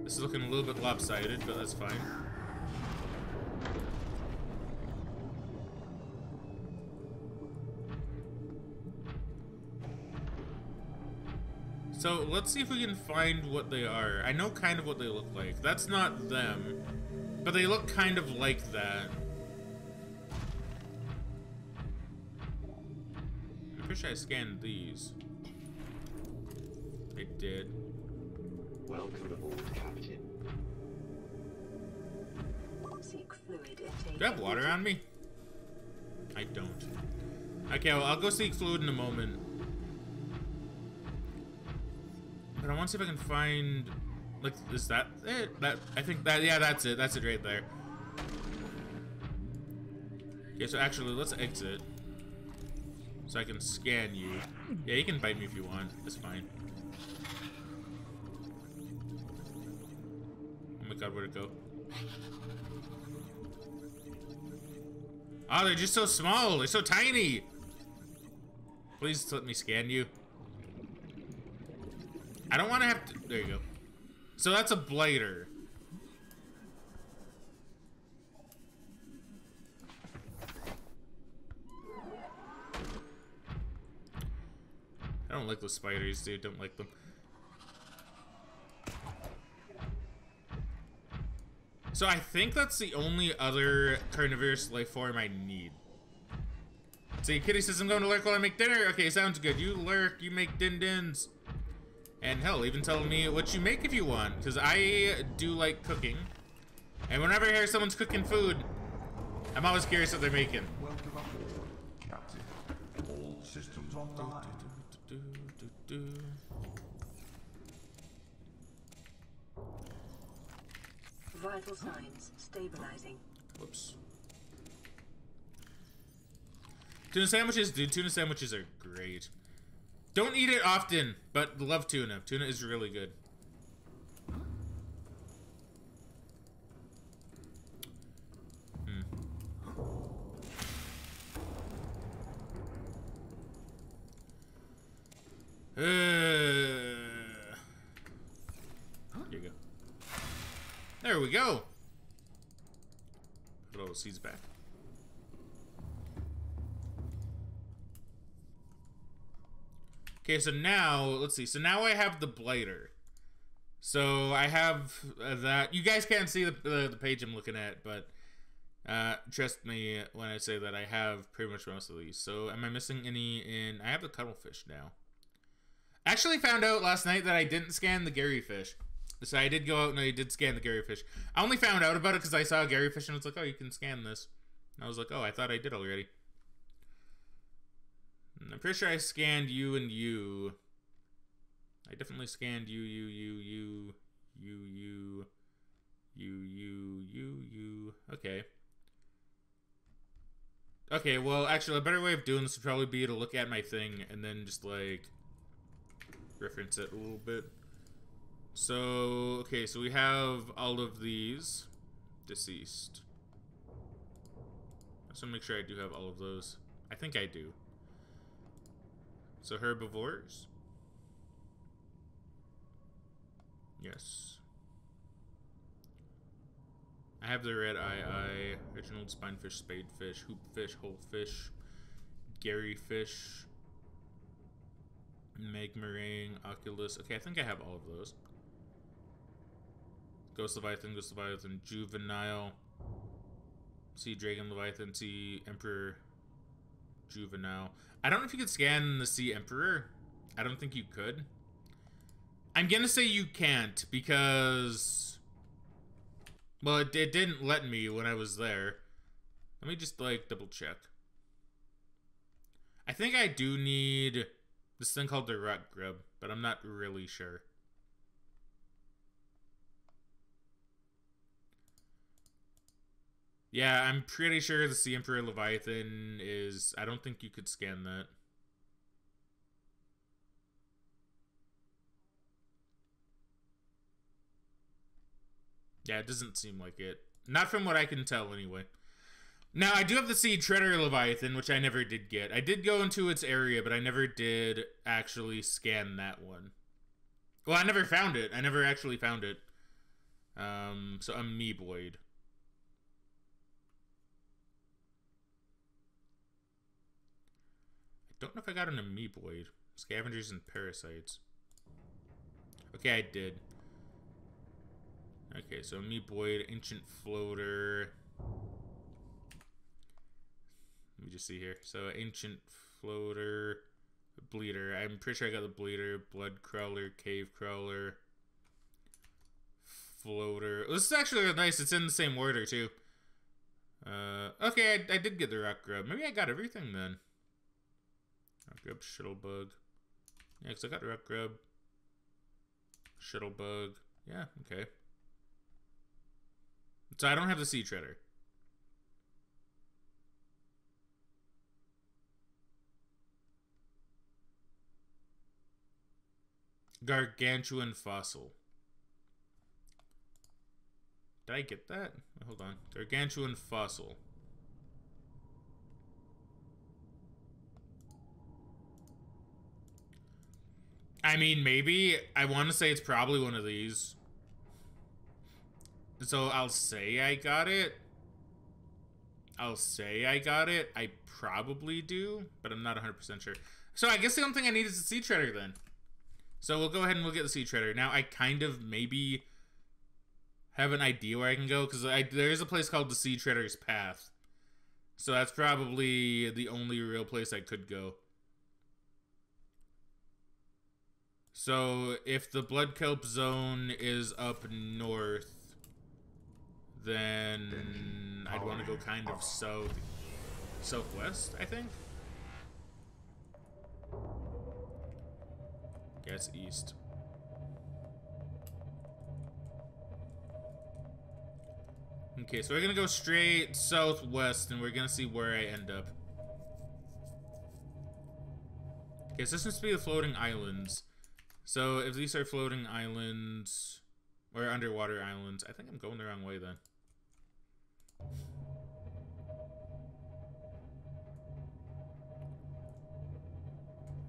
S1: This is looking a little bit lopsided, but that's fine. So let's see if we can find what they are. I know kind of what they look like. That's not them, but they look kind of like that. Pretty sure I scanned these. I did.
S4: Welcome aboard, Captain.
S3: Seek fluid.
S1: Do I have water on me? I don't. Okay, well, I'll go seek fluid in a moment. But I want to see if I can find Like, is that it? That I think that yeah, that's it. That's it right there. Okay, so actually, let's exit. So I can scan you. Yeah, you can bite me if you want. It's fine. Oh my god, where'd it go? Oh, they're just so small. They're so tiny. Please let me scan you. I don't want to have to... There you go. So that's a blighter. I don't like those spiders, dude. Don't like them. So I think that's the only other carnivorous life form I need. See, Kitty says I'm going to lurk while I make dinner. Okay, sounds good. You lurk, you make din dins. And hell, even tell me what you make if you want, because I do like cooking. And whenever I hear someone's cooking food, I'm always curious what they're making.
S2: Welcome aboard, Captain. All systems online.
S3: Vital signs stabilizing.
S1: Whoops. Tuna sandwiches, dude. Tuna sandwiches are great. Don't eat it often, but love tuna. Tuna is really good. Hmm. Uh, here you go. There we go. Put all the seeds back. Okay, so now, let's see. So now I have the blighter. So I have uh, that. You guys can't see the, the, the page I'm looking at, but uh, trust me when I say that I have pretty much most of these. So am I missing any in... I have the cuttlefish now. Actually found out last night that I didn't scan the Garryfish. So I did go out and I did scan the Garryfish. I only found out about it because I saw a Garryfish and it's like, oh, you can scan this. And I was like, oh, I thought I did already. And I'm pretty sure I scanned you and you. I definitely scanned you, you, you, you, you, you, you, you, you, you. Okay. Okay, well, actually, a better way of doing this would probably be to look at my thing and then just, like, reference it a little bit. So, okay, so we have all of these deceased. I to make sure I do have all of those. I think I do. So herbivores. Yes. I have the red eyeye, Reginald spinefish, spadefish, hoopfish, holefish, Garryfish, Meg meringue, oculus. Okay, I think I have all of those. Ghost Leviathan, Ghost Leviathan, Juvenile, Sea Dragon Leviathan, Sea Emperor, Juvenile. I don't know if you could scan the Sea Emperor. I don't think you could. I'm gonna say you can't because... Well, it, it didn't let me when I was there. Let me just, like, double check. I think I do need this thing called the Rock Grub, but I'm not really sure. Yeah, I'm pretty sure the Sea Emperor Leviathan is... I don't think you could scan that. Yeah, it doesn't seem like it. Not from what I can tell, anyway. Now, I do have the Sea Treader Leviathan, which I never did get. I did go into its area, but I never did actually scan that one. Well, I never found it. I never actually found it. Um, so Amoeboid. Don't know if I got an Amoeboid. Scavengers and Parasites. Okay, I did. Okay, so Amoeboid, Ancient Floater. Let me just see here. So Ancient Floater, Bleeder. I'm pretty sure I got the Bleeder, Blood Crawler, Cave Crawler, Floater. This is actually nice. It's in the same order too. Uh, okay, I, I did get the Rock Grub. Maybe I got everything then. Rock Grub, Shuttlebug. Yeah, because I got Rock Grub, Shuttlebug. Yeah, okay. So I don't have the Sea Treader. Gargantuan fossil. Did I get that? Hold on. Gargantuan fossil. I mean, maybe. I want to say it's probably one of these. So I'll say I got it. I'll say I got it. I probably do, but I'm not 100% sure. So I guess the only thing I need is a Sea Treader then. So we'll go ahead and we'll get the Sea Treader. Now I kind of maybe have an idea where I can go because there is a place called the Sea Treader's Path. So that's probably the only real place I could go. So if the Blood Kelp zone is up north, then I'd want to go kind of south, southwest, I think. Guess east. Okay, so we're gonna go straight southwest, and we're gonna see where I end up. Okay, so this must be the floating islands. So if these are floating islands, or underwater islands, I think I'm going the wrong way then.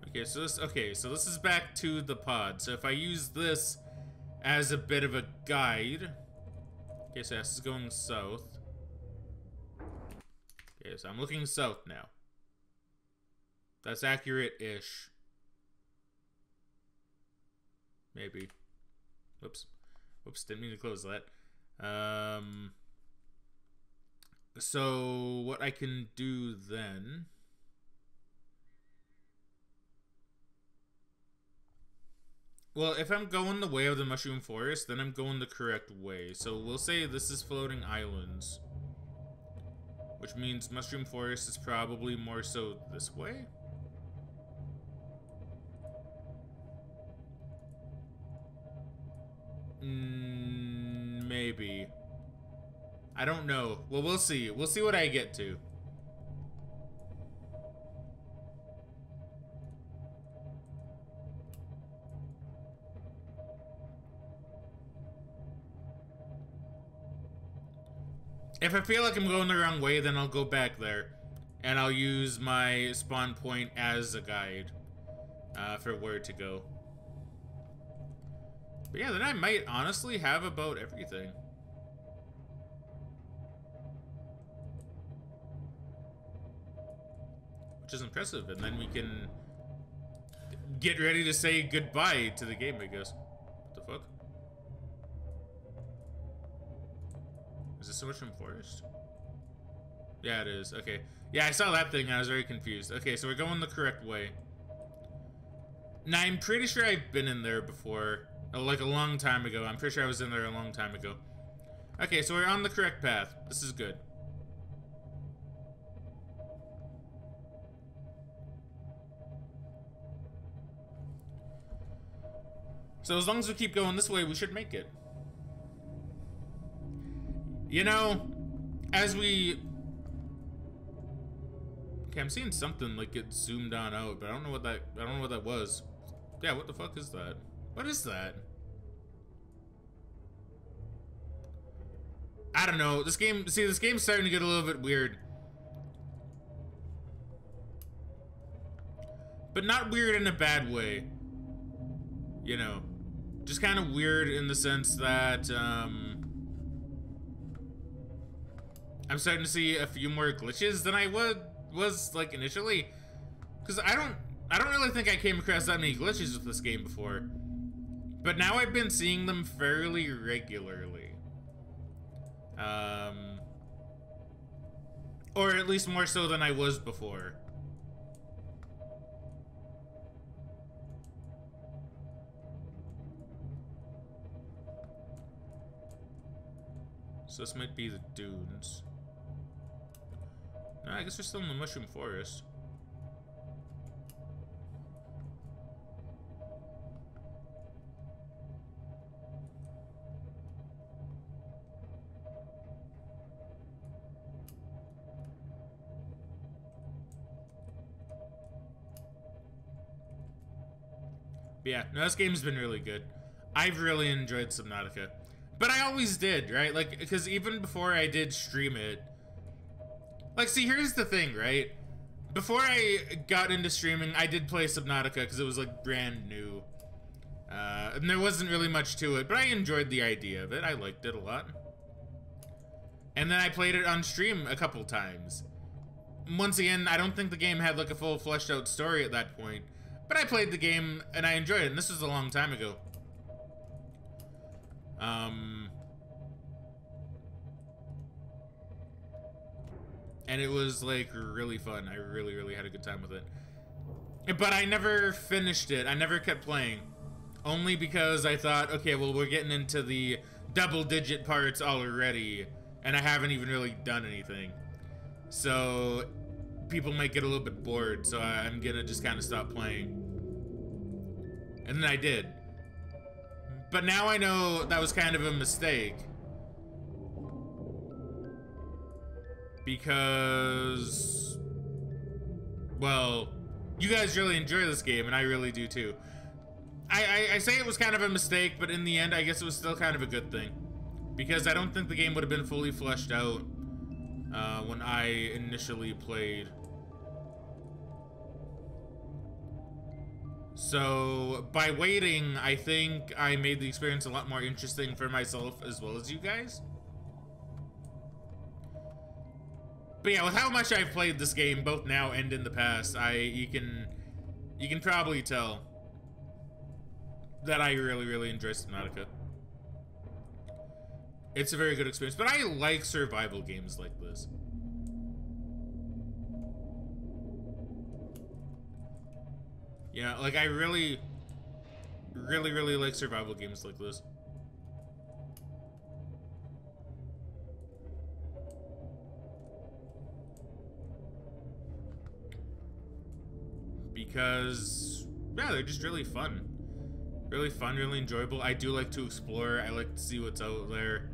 S1: Okay, so this okay, so this is back to the pod. So if I use this as a bit of a guide. Okay, so this is going south. Okay, so I'm looking south now. That's accurate-ish. Maybe. Whoops. Whoops, didn't mean to close that. Um, so, what I can do then... Well, if I'm going the way of the Mushroom Forest, then I'm going the correct way. So we'll say this is Floating Islands. Which means Mushroom Forest is probably more so this way? Mm, maybe. I don't know. Well, we'll see. We'll see what I get to. If I feel like I'm going the wrong way, then I'll go back there. And I'll use my spawn point as a guide uh, for where to go. But yeah, then I might honestly have about everything. Which is impressive, and then we can get ready to say goodbye to the game, I guess. What the fuck? Is this Mushroom Forest? Yeah, it is. Okay. Yeah, I saw that thing I was very confused. Okay, so we're going the correct way. Now, I'm pretty sure I've been in there before. Oh, like a long time ago. I'm pretty sure I was in there a long time ago. Okay, so we're on the correct path. This is good. So as long as we keep going this way, we should make it. You know, as we... Okay, I'm seeing something like it zoomed on out, but I don't know what that... I don't know what that was. Yeah, what the fuck is that? What is that? I don't know. This game, see, this game's starting to get a little bit weird. But not weird in a bad way. You know. Just kind of weird in the sense that, um... I'm starting to see a few more glitches than I would, was, like, initially. Because I don't, I don't really think I came across that many glitches with this game before. But now I've been seeing them fairly regularly. Um, or at least more so than I was before. So this might be the dunes. No, I guess we're still in the mushroom forest. Yeah, no, this game's been really good. I've really enjoyed Subnautica. But I always did, right? Like, because even before I did stream it, like, see, here's the thing, right? Before I got into streaming, I did play Subnautica because it was, like, brand new. Uh, and there wasn't really much to it, but I enjoyed the idea of it. I liked it a lot. And then I played it on stream a couple times. Once again, I don't think the game had, like, a full fleshed out story at that point. But I played the game and I enjoyed it, and this was a long time ago. Um, and it was like really fun. I really, really had a good time with it. But I never finished it. I never kept playing. Only because I thought, okay, well, we're getting into the double digit parts already, and I haven't even really done anything. So people might get a little bit bored, so I'm gonna just kind of stop playing. And then I did. But now I know that was kind of a mistake. Because... Well, you guys really enjoy this game, and I really do too. I, I, I say it was kind of a mistake, but in the end, I guess it was still kind of a good thing. Because I don't think the game would have been fully fleshed out uh, when I initially played. So, by waiting, I think I made the experience a lot more interesting for myself as well as you guys. But yeah, with how much I've played this game, both now and in the past, I you can you can probably tell that I really, really enjoy Subnautica. It's a very good experience, but I like survival games like this. Yeah, like I really, really, really like survival games like this. Because, yeah, they're just really fun. Really fun, really enjoyable. I do like to explore. I like to see what's out there.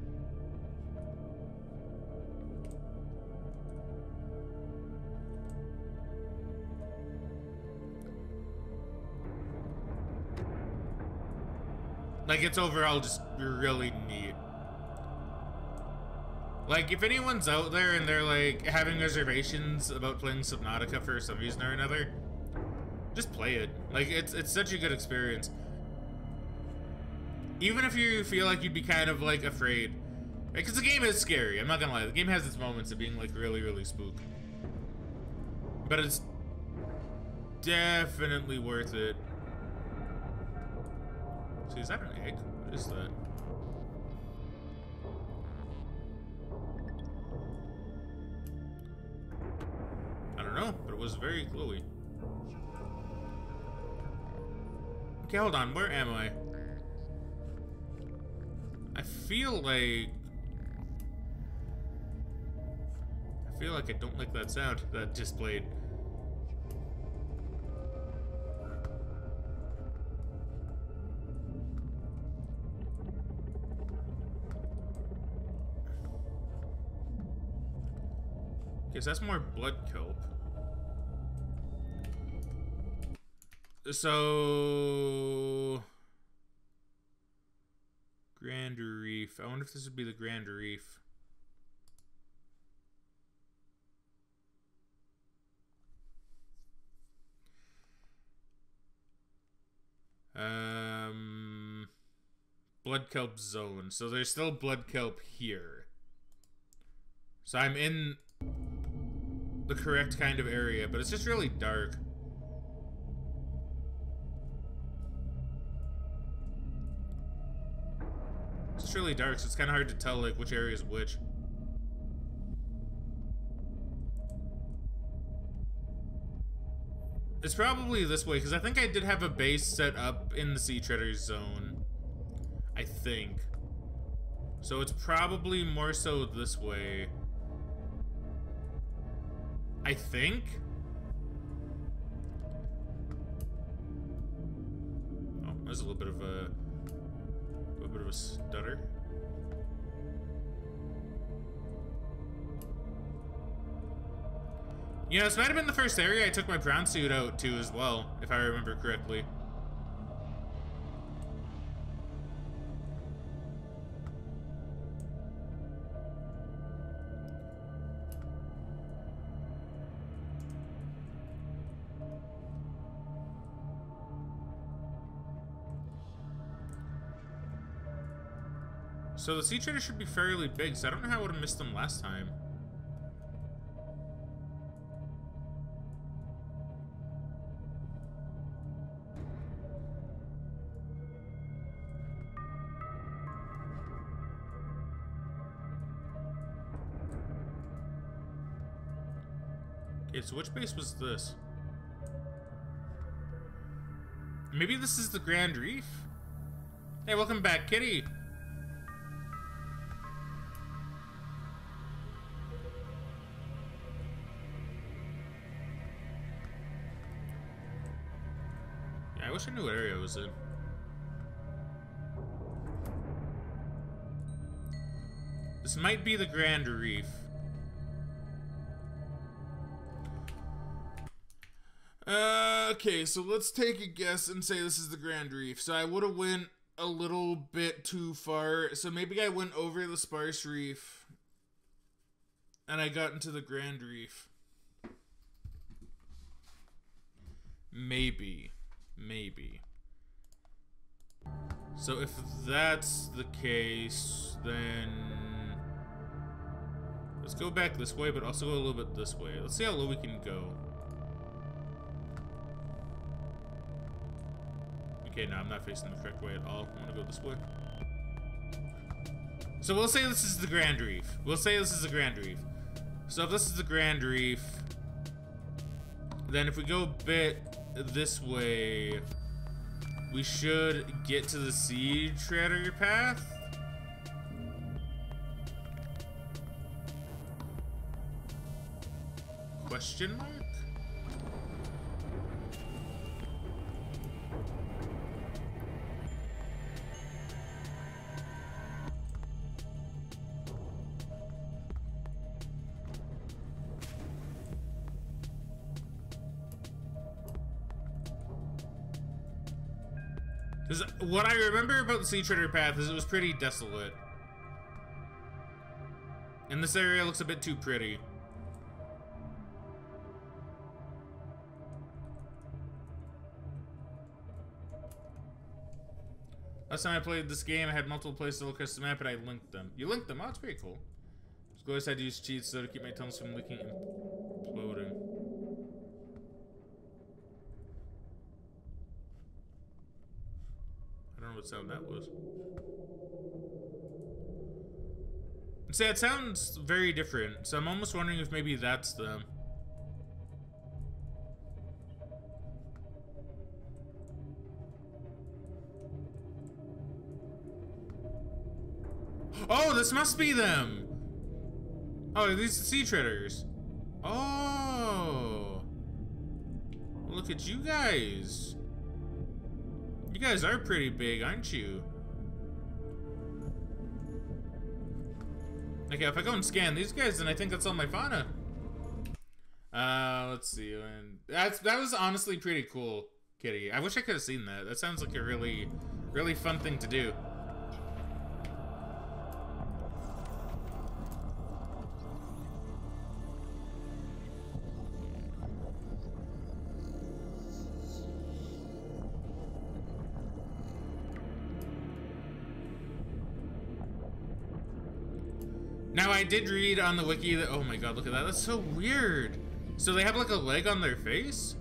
S1: Like, it's overall just really neat. Like, if anyone's out there and they're, like, having reservations about playing Subnautica for some reason or another, just play it. Like, it's, it's such a good experience. Even if you feel like you'd be kind of, like, afraid. Because the game is scary, I'm not gonna lie. The game has its moments of being, like, really, really spook. But it's definitely worth it. See, is that an egg? What is that? I don't know, but it was very glowy. Okay, hold on. Where am I? I feel like... I feel like I don't like that sound that just played. So that's more blood kelp. So... Grand Reef. I wonder if this would be the Grand Reef. Um, blood kelp zone. So there's still blood kelp here. So I'm in the correct kind of area, but it's just really dark. It's just really dark, so it's kind of hard to tell like which area is which. It's probably this way, because I think I did have a base set up in the Sea Treaders zone. I think. So it's probably more so this way. I think. Oh, there's a little bit of a, a little bit of a stutter. You know, this might have been the first area I took my brown suit out to as well, if I remember correctly. So the sea treader should be fairly big, so I don't know how I would have missed them last time. Okay, so which base was this? Maybe this is the Grand Reef? Hey, welcome back, Kitty! Was in. This might be the Grand Reef. Uh, okay, so let's take a guess and say this is the Grand Reef. So I would have went a little bit too far. So maybe I went over the Sparse Reef and I got into the Grand Reef. Maybe. Maybe. So if that's the case, then let's go back this way, but also go a little bit this way. Let's see how low we can go. Okay, now I'm not facing the correct way at all. I want to go this way. So we'll say this is the Grand Reef. We'll say this is the Grand Reef. So if this is the Grand Reef, then if we go a bit this way, we should get to the Sea Treader path. Question mark? What I remember about the Sea Treader Path is it was pretty desolate. And this area looks a bit too pretty. Last time I played this game, I had multiple places to look across the map and I linked them. You linked them? Oh, that's pretty cool. Just go ahead to use cheats so to keep my tunnels from leaking and imploding. I don't know what sound that was. See, it sounds very different, so I'm almost wondering if maybe that's them. Oh, this must be them! Oh, these sea treaders. Oh! Look at you guys. You guys are pretty big, aren't you? Okay, if I go and scan these guys, then I think that's all my fauna. Uh, let's see. And that's that was honestly pretty cool, Kitty. I wish I could have seen that. That sounds like a really, really fun thing to do. Did read on the wiki that oh my god, look at that. That's so weird. So they have like a leg on their face?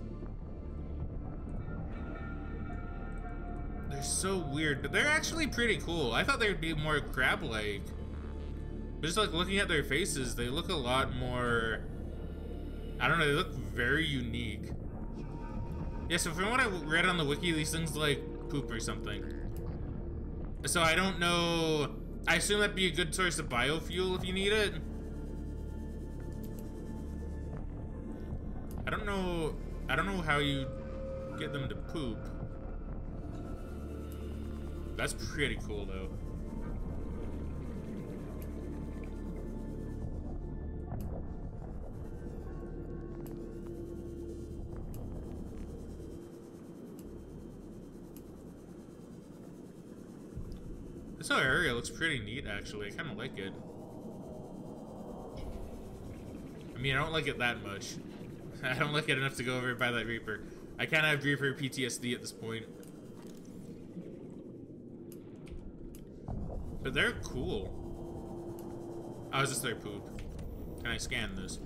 S1: They're so weird, but they're actually pretty cool. I thought they'd be more crab-like. But just like looking at their faces, they look a lot more I don't know, they look very unique. Yeah, so from what I read on the wiki, these things like poop or something. So I don't know I assume that'd be a good source of biofuel if you need it. I don't know. I don't know how you get them to poop. That's pretty cool, though. This whole area looks pretty neat, actually. I kind of like it. I mean, I don't like it that much. I don't like it enough to go over by that Reaper. I kind of have Reaper PTSD at this point. But they're cool. Oh, is this their poop? Can I scan this?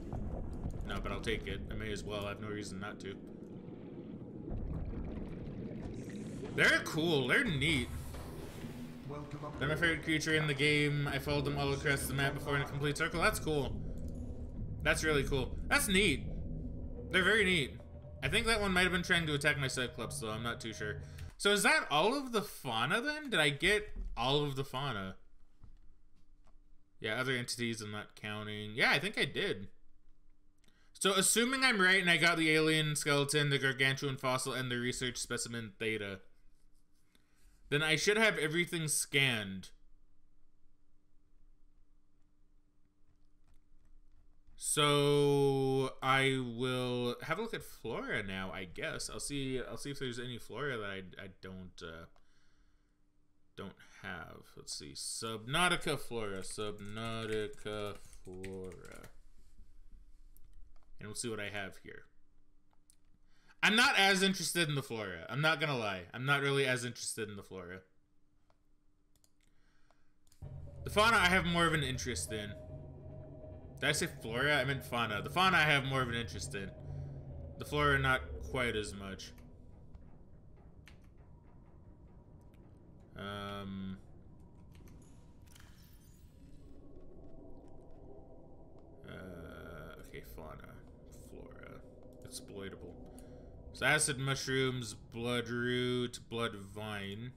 S1: No, but I'll take it. I may as well. I have no reason not to. They're cool. They're neat. They're my favorite creature in the game. I followed them all across the map before in a complete circle. That's cool. That's really cool. That's neat. They're very neat. I think that one might have been trying to attack my Cyclops, though. I'm not too sure. So is that all of the fauna, then? Did I get all of the fauna? Yeah, other entities I'm not counting. Yeah, I think I did. So assuming I'm right and I got the alien skeleton, the gargantuan fossil, and the research specimen theta, then I should have everything scanned. So I will have a look at flora now. I guess I'll see. I'll see if there's any flora that I, I don't uh, don't have. Let's see. Subnautica flora. Subnautica flora. And we'll see what I have here. I'm not as interested in the flora. I'm not gonna lie. I'm not really as interested in the flora. The fauna I have more of an interest in. Did I say flora? I meant fauna. The fauna I have more of an interest in. The flora not quite as much. Um uh, okay, fauna, flora, exploitable. So acid mushrooms, bloodroot, blood vine,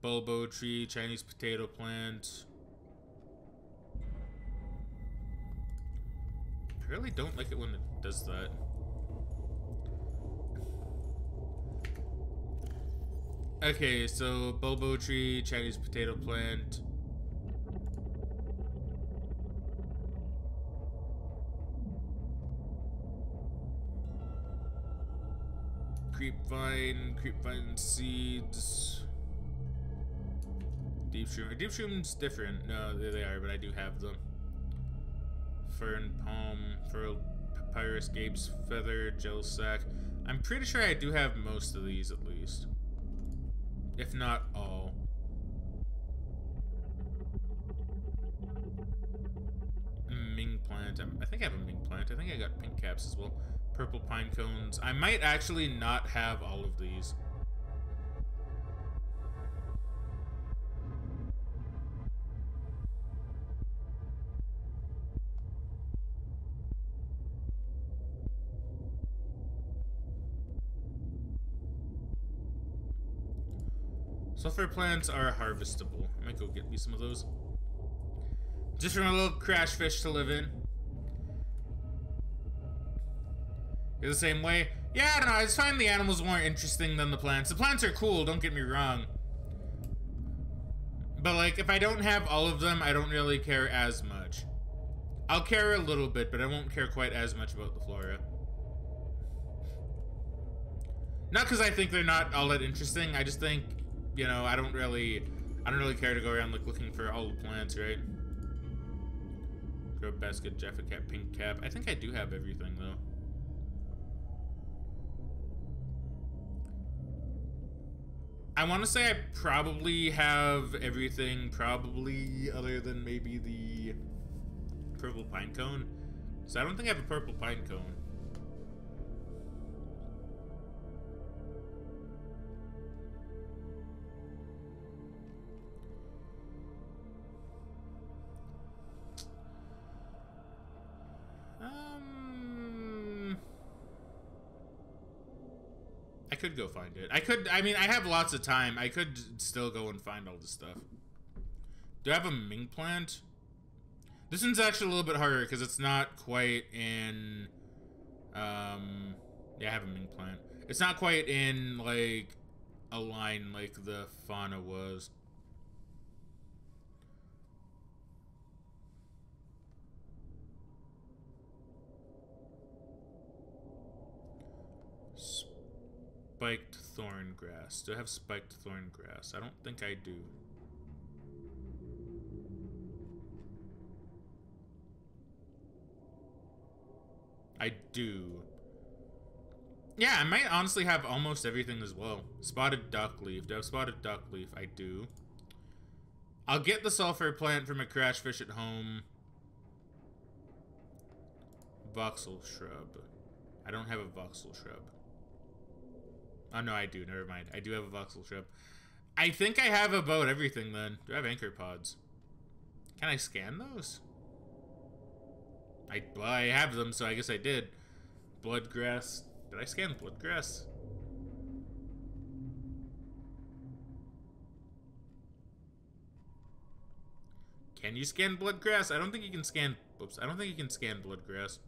S1: bulbo tree, Chinese potato plant. I really don't like it when it does that. Okay, so bulbo tree, Chinese potato plant. Creepvine, creepvine seeds. Deep shroom. Deep shroom's different. No, they are, but I do have them. Fern palm, furled papyrus, gabe's feather, gel sac. I'm pretty sure I do have most of these at least. If not all. Ming plant. I think I have a Ming plant. I think I got pink caps as well. Purple pine cones. I might actually not have all of these. Sulfur plants are harvestable. I might go get me some of those. Just from a little crash fish to live in. The same way? Yeah, I don't know. I just find the animals more interesting than the plants. The plants are cool, don't get me wrong. But, like, if I don't have all of them, I don't really care as much. I'll care a little bit, but I won't care quite as much about the flora. Not because I think they're not all that interesting. I just think, you know, I don't really, I don't really care to go around like looking for all the plants, right? Grub basket, Jaffa cup, pink cap. I think I do have everything though. I want to say I probably have everything, probably other than maybe the purple pine cone. So I don't think I have a purple pine cone. Um, I could go find it. I could. I mean, I have lots of time. I could still go and find all this stuff. Do I have a Ming plant? This one's actually a little bit harder because it's not quite in. Um, yeah, I have a Ming plant. It's not quite in like a line like the fauna was. Spiked horn grass. Do I have spiked horn grass? I don't think I do. I do. Yeah, I might honestly have almost everything as well. Spotted dockleaf. Do I have spotted duck leaf? I do. I'll get the sulfur plant from a crash fish at home. Voxel shrub. I don't have a voxel shrub. Oh no, I do. Never mind. I do have a voxel shrub. I think I have about everything then. Do I have anchor pods? Can I scan those? I well, I have them, so I guess I did. Bloodgrass. Did I scan bloodgrass? Can you scan bloodgrass? I don't think you can scan. Oops. I don't think you can scan bloodgrass.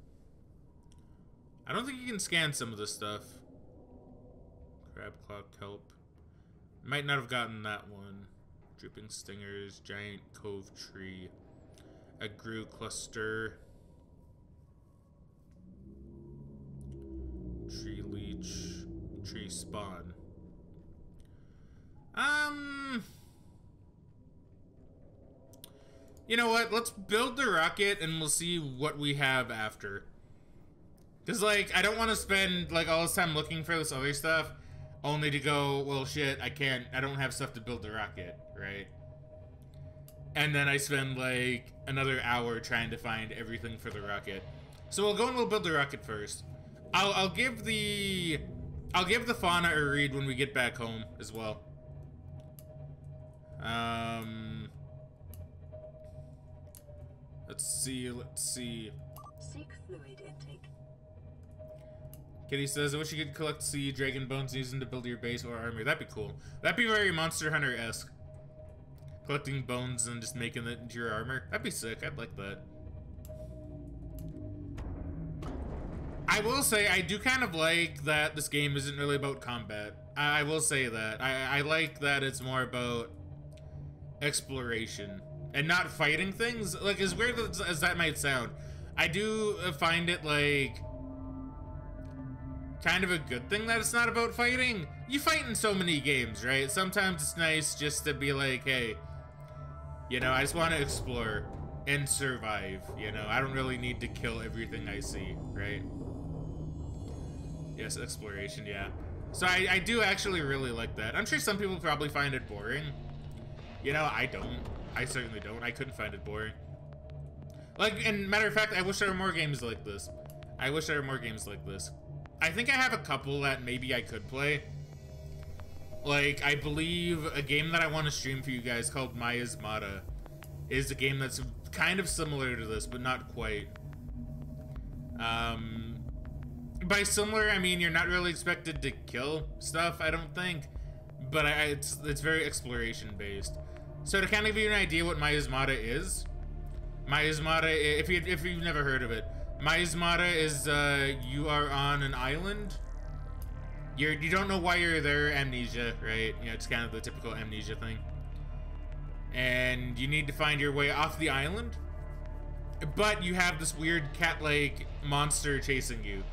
S1: I don't think you can scan some of this stuff. Crab claw kelp. Might not have gotten that one. Drooping stingers, giant cove tree, a grue cluster, tree leech, tree spawn. Um. You know what? Let's build the rocket and we'll see what we have after. Because, like, I don't want to spend, like, all this time looking for this other stuff only to go, well, shit, I can't, I don't have stuff to build the rocket, right? And then I spend, like, another hour trying to find everything for the rocket. So we'll go and we'll build the rocket first. I'll, I'll give the, I'll give the fauna a read when we get back home as well. Um, let's see, let's see. Kitty says, I wish you could collect sea dragon bones and to build your base or armor. That'd be cool. That'd be very Monster Hunter-esque. Collecting bones and just making it into your armor. That'd be sick. I'd like that. I will say, I do kind of like that this game isn't really about combat. I, I will say that. I, I like that it's more about exploration and not fighting things. Like, as weird as, as that might sound, I do find it, like, kind of a good thing that it's not about fighting. You fight in so many games, right? Sometimes it's nice just to be like, hey, you know, I just want to explore and survive, you know? I don't really need to kill everything I see, right? Yes, exploration, yeah. So I, I do actually really like that. I'm sure some people probably find it boring. You know, I don't. I certainly don't. I couldn't find it boring. Like, and matter of fact, I wish there were more games like this. I wish there were more games like this. I think I have a couple that maybe I could play. Like, I believe a game that I want to stream for you guys called Miasmata is a game that's kind of similar to this, but not quite. Um, by similar, I mean you're not really expected to kill stuff, I don't think. But I, it's it's very exploration based. So to kind of give you an idea what Miasmata is, Miasmata, if you if you've never heard of it, Miasmata is uh, you are on an island. You're you don't know why you're there. Amnesia, right? You know, it's kind of the typical amnesia thing. And you need to find your way off the island. But you have this weird cat-like monster chasing you.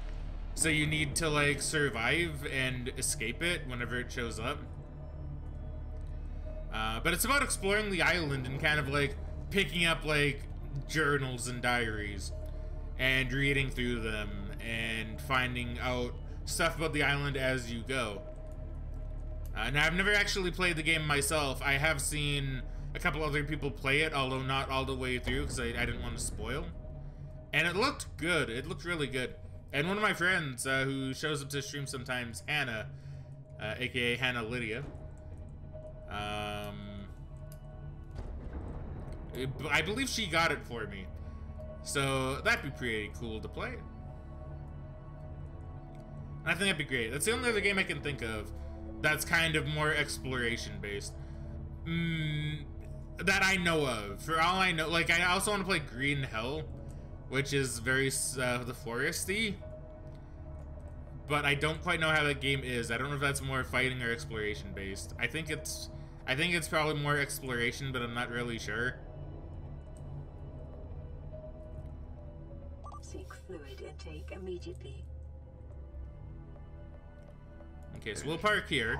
S1: So you need to like survive and escape it whenever it shows up. Uh, but it's about exploring the island and kind of like picking up like journals and diaries and reading through them and finding out stuff about the island as you go. Uh, now, I've never actually played the game myself. I have seen a couple other people play it, although not all the way through because I, I, didn't want to spoil. And it looked good. It looked really good. And one of my friends uh, who shows up to stream sometimes, Hannah, uh, aka Hannah Lydia, um, I believe she got it for me. So that'd be pretty cool to play. I think that'd be great. That's the only other game I can think of that's kind of more exploration based. Mm, that I know of. For all I know, like I also want to play Green Hell, which is very uh, the foresty. But I don't quite know how that game is. I don't know if that's more fighting or exploration based. I think it's, I think it's probably more exploration, but I'm not really sure.
S3: immediately.
S1: Okay, so we'll park here.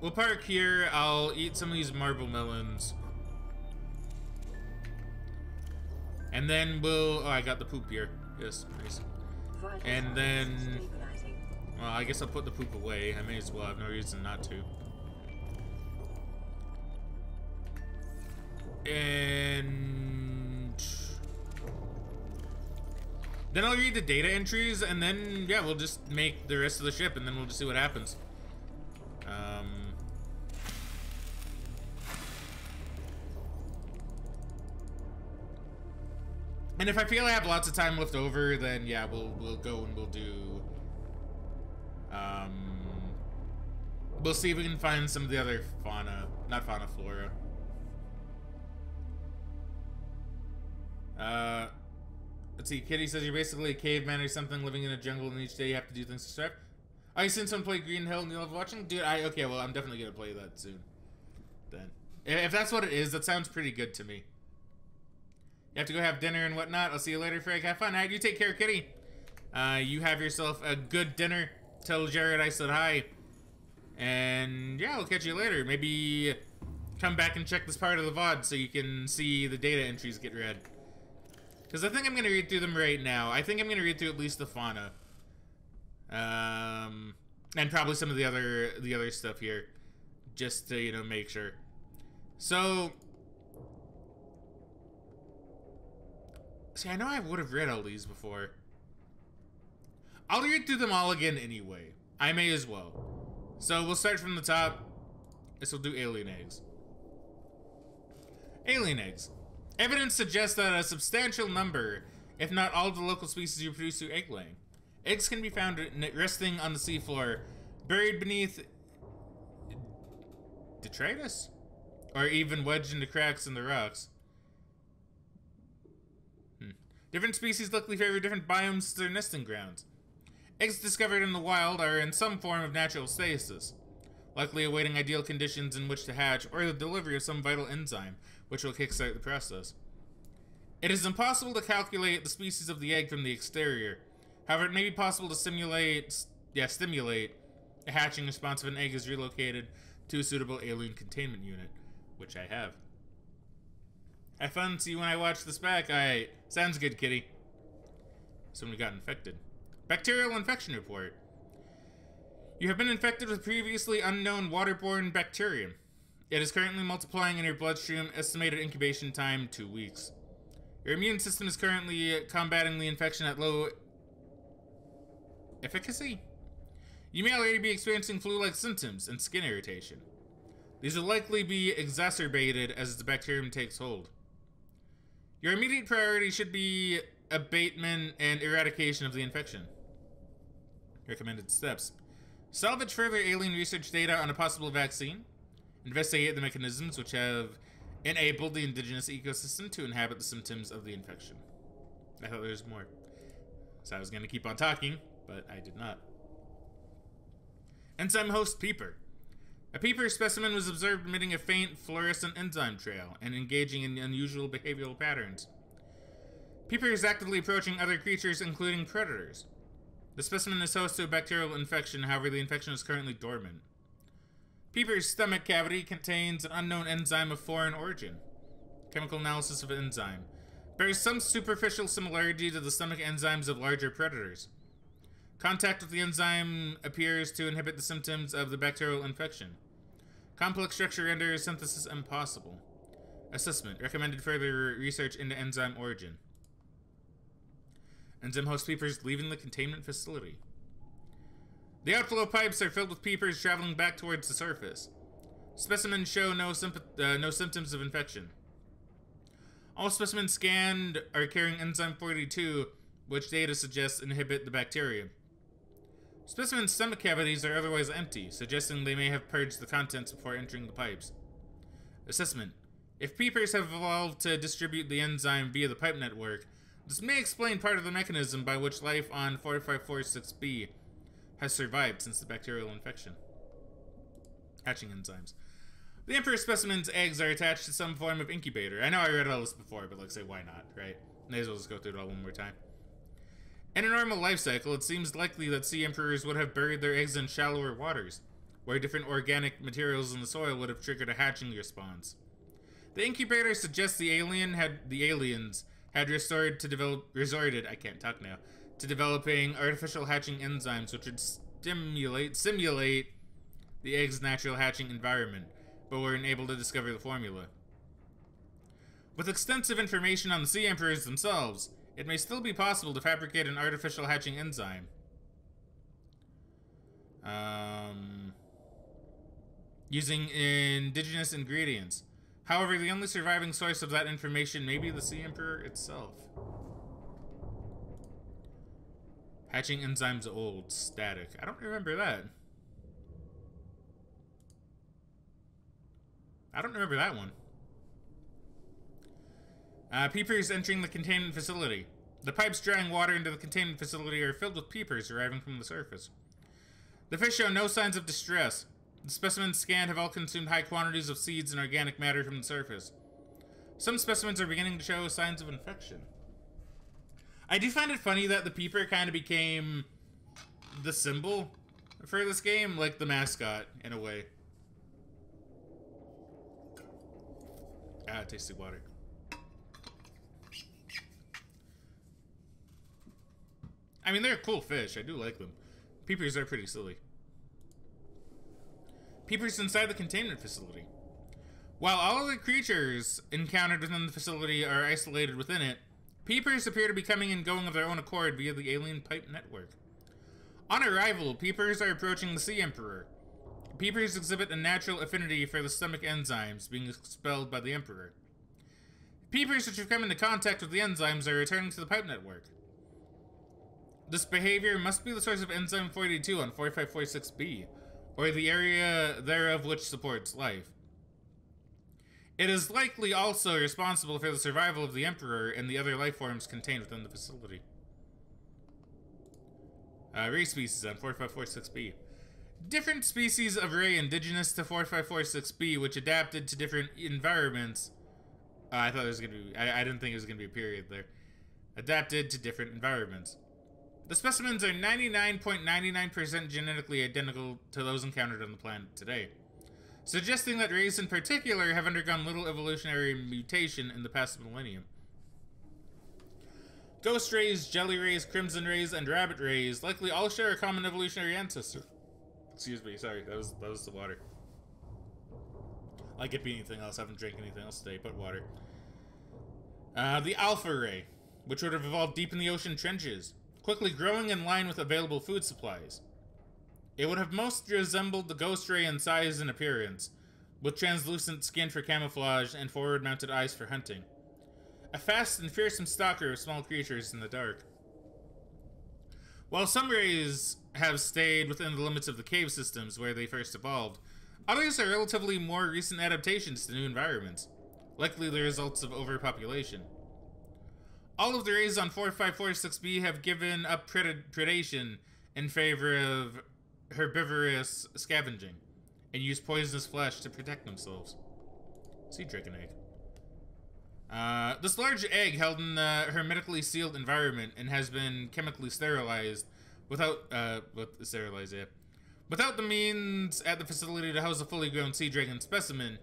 S1: We'll park here. I'll eat some of these marble melons. And then we'll... Oh, I got the poop here. Yes, nice. And then... Well, I guess I'll put the poop away. I may as well. I have no reason not to. And... then I'll read the data entries, and then yeah, we'll just make the rest of the ship, and then we'll just see what happens. Um. And if I feel I have lots of time left over, then yeah, we'll we'll go and we'll do. Um, we'll see if we can find some of the other fauna, not fauna, flora. Uh, let's see. Kitty says you're basically a caveman or something, living in a jungle, and each day you have to do things to survive. I seen someone play Green Hell and you love watching, dude. I okay. Well, I'm definitely gonna play that soon. Then, if that's what it is, that sounds pretty good to me. You have to go have dinner and whatnot. I'll see you later, Frank. Have fun. Alright, you take care, Kitty. Uh, you have yourself a good dinner. Tell Jared I said hi. And yeah, I'll catch you later. Maybe come back and check this part of the VOD so you can see the data entries get read. Because I think I'm going to read through them right now. I think I'm going to read through at least the fauna. Um, and probably some of the other the other stuff here. Just to, you know, make sure. So, See, I know I would have read all these before. I'll read through them all again anyway. I may as well. So we'll start from the top. This will do alien eggs. Alien eggs. Evidence suggests that a substantial number, if not all of the local species reproduce through egg laying. Eggs can be found resting on the seafloor, buried beneath detritus, or even wedged into cracks in the rocks. Hmm. Different species luckily favor different biomes as their nesting grounds. Eggs discovered in the wild are in some form of natural stasis, likely awaiting ideal conditions in which to hatch or the delivery of some vital enzyme, which will kickstart the process. It is impossible to calculate the species of the egg from the exterior. However, it may be possible to simulate, yeah, stimulate a hatching response if an egg is relocated to a suitable alien containment unit, which I have. Have fun. See when I watch this back. I sounds good, kitty. Somebody got infected. Bacterial infection report. You have been infected with previously unknown waterborne bacterium. It is currently multiplying in your bloodstream. Estimated incubation time two weeks. Your immune system is currently combating the infection at low efficacy. You may already be experiencing flu-like symptoms and skin irritation. These will likely be exacerbated as the bacterium takes hold. Your immediate priority should be abatement and eradication of the infection. Recommended steps. Salvage further alien research data on a possible vaccine. Investigate the mechanisms which have enabled the indigenous ecosystem to inhabit the symptoms of the infection. I thought there was more. So I was going to keep on talking, but I did not. Enzyme host Peeper. A peeper specimen was observed emitting a faint fluorescent enzyme trail and engaging in unusual behavioral patterns. Peeper is actively approaching other creatures, including predators. The specimen is host to a bacterial infection, however, the infection is currently dormant. Peeper's stomach cavity contains an unknown enzyme of foreign origin. Chemical analysis of enzyme bears some superficial similarity to the stomach enzymes of larger predators. Contact with the enzyme appears to inhibit the symptoms of the bacterial infection. Complex structure renders synthesis impossible. Assessment. Recommended further research into enzyme origin. Enzyme host peepers leaving the containment facility. The outflow pipes are filled with peepers traveling back towards the surface. Specimens show no, uh, no symptoms of infection. All specimens scanned are carrying enzyme 42, which data suggests inhibit the bacteria. Specimen's stomach cavities are otherwise empty, suggesting they may have purged the contents before entering the pipes. Assessment. If peepers have evolved to distribute the enzyme via the pipe network, this may explain part of the mechanism by which life on 4546b has survived since the bacterial infection. Hatching enzymes. The Emperor specimen's eggs are attached to some form of incubator. I know I read all this before, but like, say, why not, right? May as well just go through it all one more time. In a normal life cycle, it seems likely that sea emperors would have buried their eggs in shallower waters, where different organic materials in the soil would have triggered a hatching response. The incubator suggests the alien had the aliens had restored to develop resorted I can't talk now to developing artificial hatching enzymes which would stimulate simulate the egg's natural hatching environment, but were unable to discover the formula. With extensive information on the sea emperors themselves, it may still be possible to fabricate an artificial hatching enzyme. Um, using indigenous ingredients. However, the only surviving source of that information may be the Sea Emperor itself. Hatching enzymes old, static. I don't remember that. I don't remember that one. Uh, peepers entering the containment facility. The pipes drawing water into the containment facility are filled with peepers arriving from the surface. The fish show no signs of distress. The specimens scanned have all consumed high quantities of seeds and organic matter from the surface. Some specimens are beginning to show signs of infection. I do find it funny that the peeper kind of became the symbol for this game, like the mascot, in a way. Ah, tasty water. I mean, they're cool fish. I do like them. Peepers are pretty silly. Peepers inside the containment facility. While all of the creatures encountered within the facility are isolated within it, peepers appear to be coming and going of their own accord via the alien pipe network. On arrival, peepers are approaching the Sea Emperor. Peepers exhibit a natural affinity for the stomach enzymes being expelled by the Emperor. Peepers which have come into contact with the enzymes are returning to the pipe network. This behavior must be the source of enzyme 42 on 4546b, or the area thereof which supports life. It is likely also responsible for the survival of the Emperor and the other life forms contained within the facility. Uh, ray species on 4546b. Different species of ray indigenous to 4546b, which adapted to different environments. Uh, I thought it was gonna be. I, I didn't think it was gonna be a period there. Adapted to different environments. The specimens are 99.99% genetically identical to those encountered on the planet today, suggesting that rays in particular have undergone little evolutionary mutation in the past millennium. Ghost rays, jelly rays, crimson rays, and rabbit rays likely all share a common evolutionary ancestor. Excuse me, sorry, that was that was the water. I could be anything else. I haven't drank anything else today but water. Uh, the alpha ray, which would have evolved deep in the ocean trenches, quickly growing in line with available food supplies. It would have most resembled the ghost ray in size and appearance, with translucent skin for camouflage and forward-mounted eyes for hunting. A fast and fearsome stalker of small creatures in the dark. While some rays have stayed within the limits of the cave systems where they first evolved, others are relatively more recent adaptations to new environments, likely the results of overpopulation. All of the rays on 4546b have given up pred predation in favor of herbivorous scavenging and use poisonous flesh to protect themselves. Sea dragon egg. Uh, this large egg held in a hermetically sealed environment and has been chemically sterilized without uh, with sterilized yeah. Without the means at the facility to house a fully grown sea dragon specimen,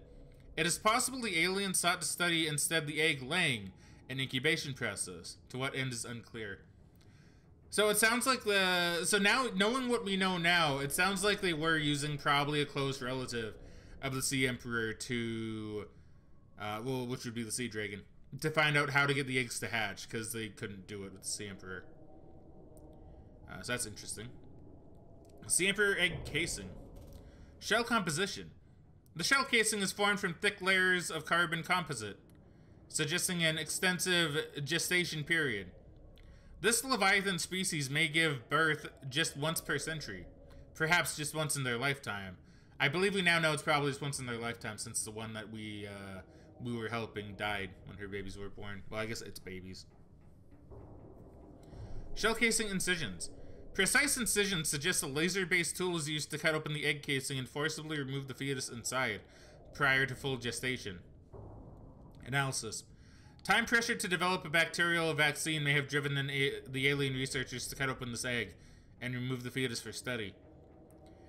S1: it is possible the alien sought to study instead the egg laying and incubation process. To what end is unclear. So it sounds like the so now knowing what we know now, it sounds like they were using probably a close relative of the Sea Emperor to, uh, well, which would be the Sea Dragon, to find out how to get the eggs to hatch because they couldn't do it with the Sea Emperor. Uh, so that's interesting. Sea Emperor egg casing, shell composition. The shell casing is formed from thick layers of carbon composite, suggesting an extensive gestation period. This Leviathan species may give birth just once per century, perhaps just once in their lifetime. I believe we now know it's probably just once in their lifetime since the one that we uh, we were helping died when her babies were born. Well, I guess it's babies. Shell casing incisions. Precise incisions suggest a laser-based tool is used to cut open the egg casing and forcibly remove the fetus inside prior to full gestation. Analysis. Time pressure to develop a bacterial vaccine may have driven the alien researchers to cut open this egg and remove the fetus for study.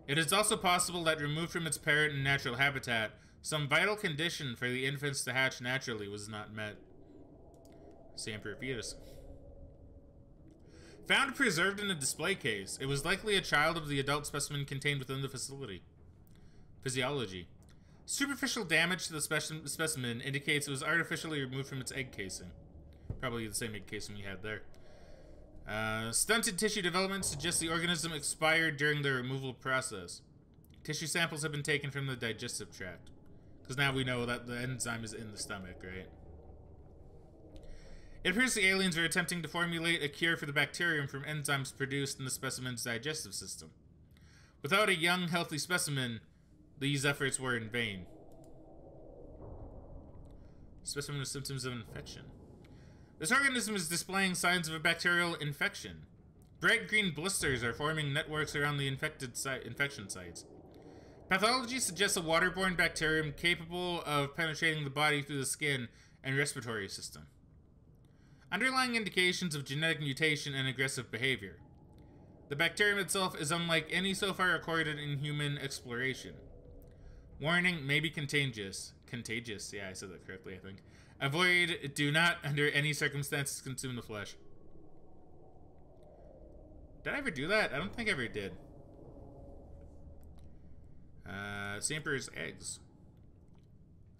S1: It is also possible that removed from its parent and natural habitat, some vital condition for the infants to hatch naturally was not met. Sea Emperor fetus. Found preserved in a display case, it was likely a child of the adult specimen contained within the facility. Physiology. Superficial damage to the speci- specimen indicates it was artificially removed from its egg casing. Probably the same egg casing we had there. Uh, stunted tissue development suggests the organism expired during the removal process. Tissue samples have been taken from the digestive tract. Because now we know that the enzyme is in the stomach, right? It appears the aliens are attempting to formulate a cure for the bacterium from enzymes produced in the specimen's digestive system. Without a young, healthy specimen, these efforts were in vain. Specimen of symptoms of infection. This organism is displaying signs of a bacterial infection. Bright green blisters are forming networks around the infected si infection sites. Pathology suggests a waterborne bacterium capable of penetrating the body through the skin and respiratory system. Underlying indications of genetic mutation and aggressive behavior. The bacterium itself is unlike any so far recorded in human exploration. Warning may be contagious. Contagious, yeah, I said that correctly, I think. Avoid, do not, under any circumstances, consume the flesh. Did I ever do that? I don't think I ever did. Uh, sea eggs.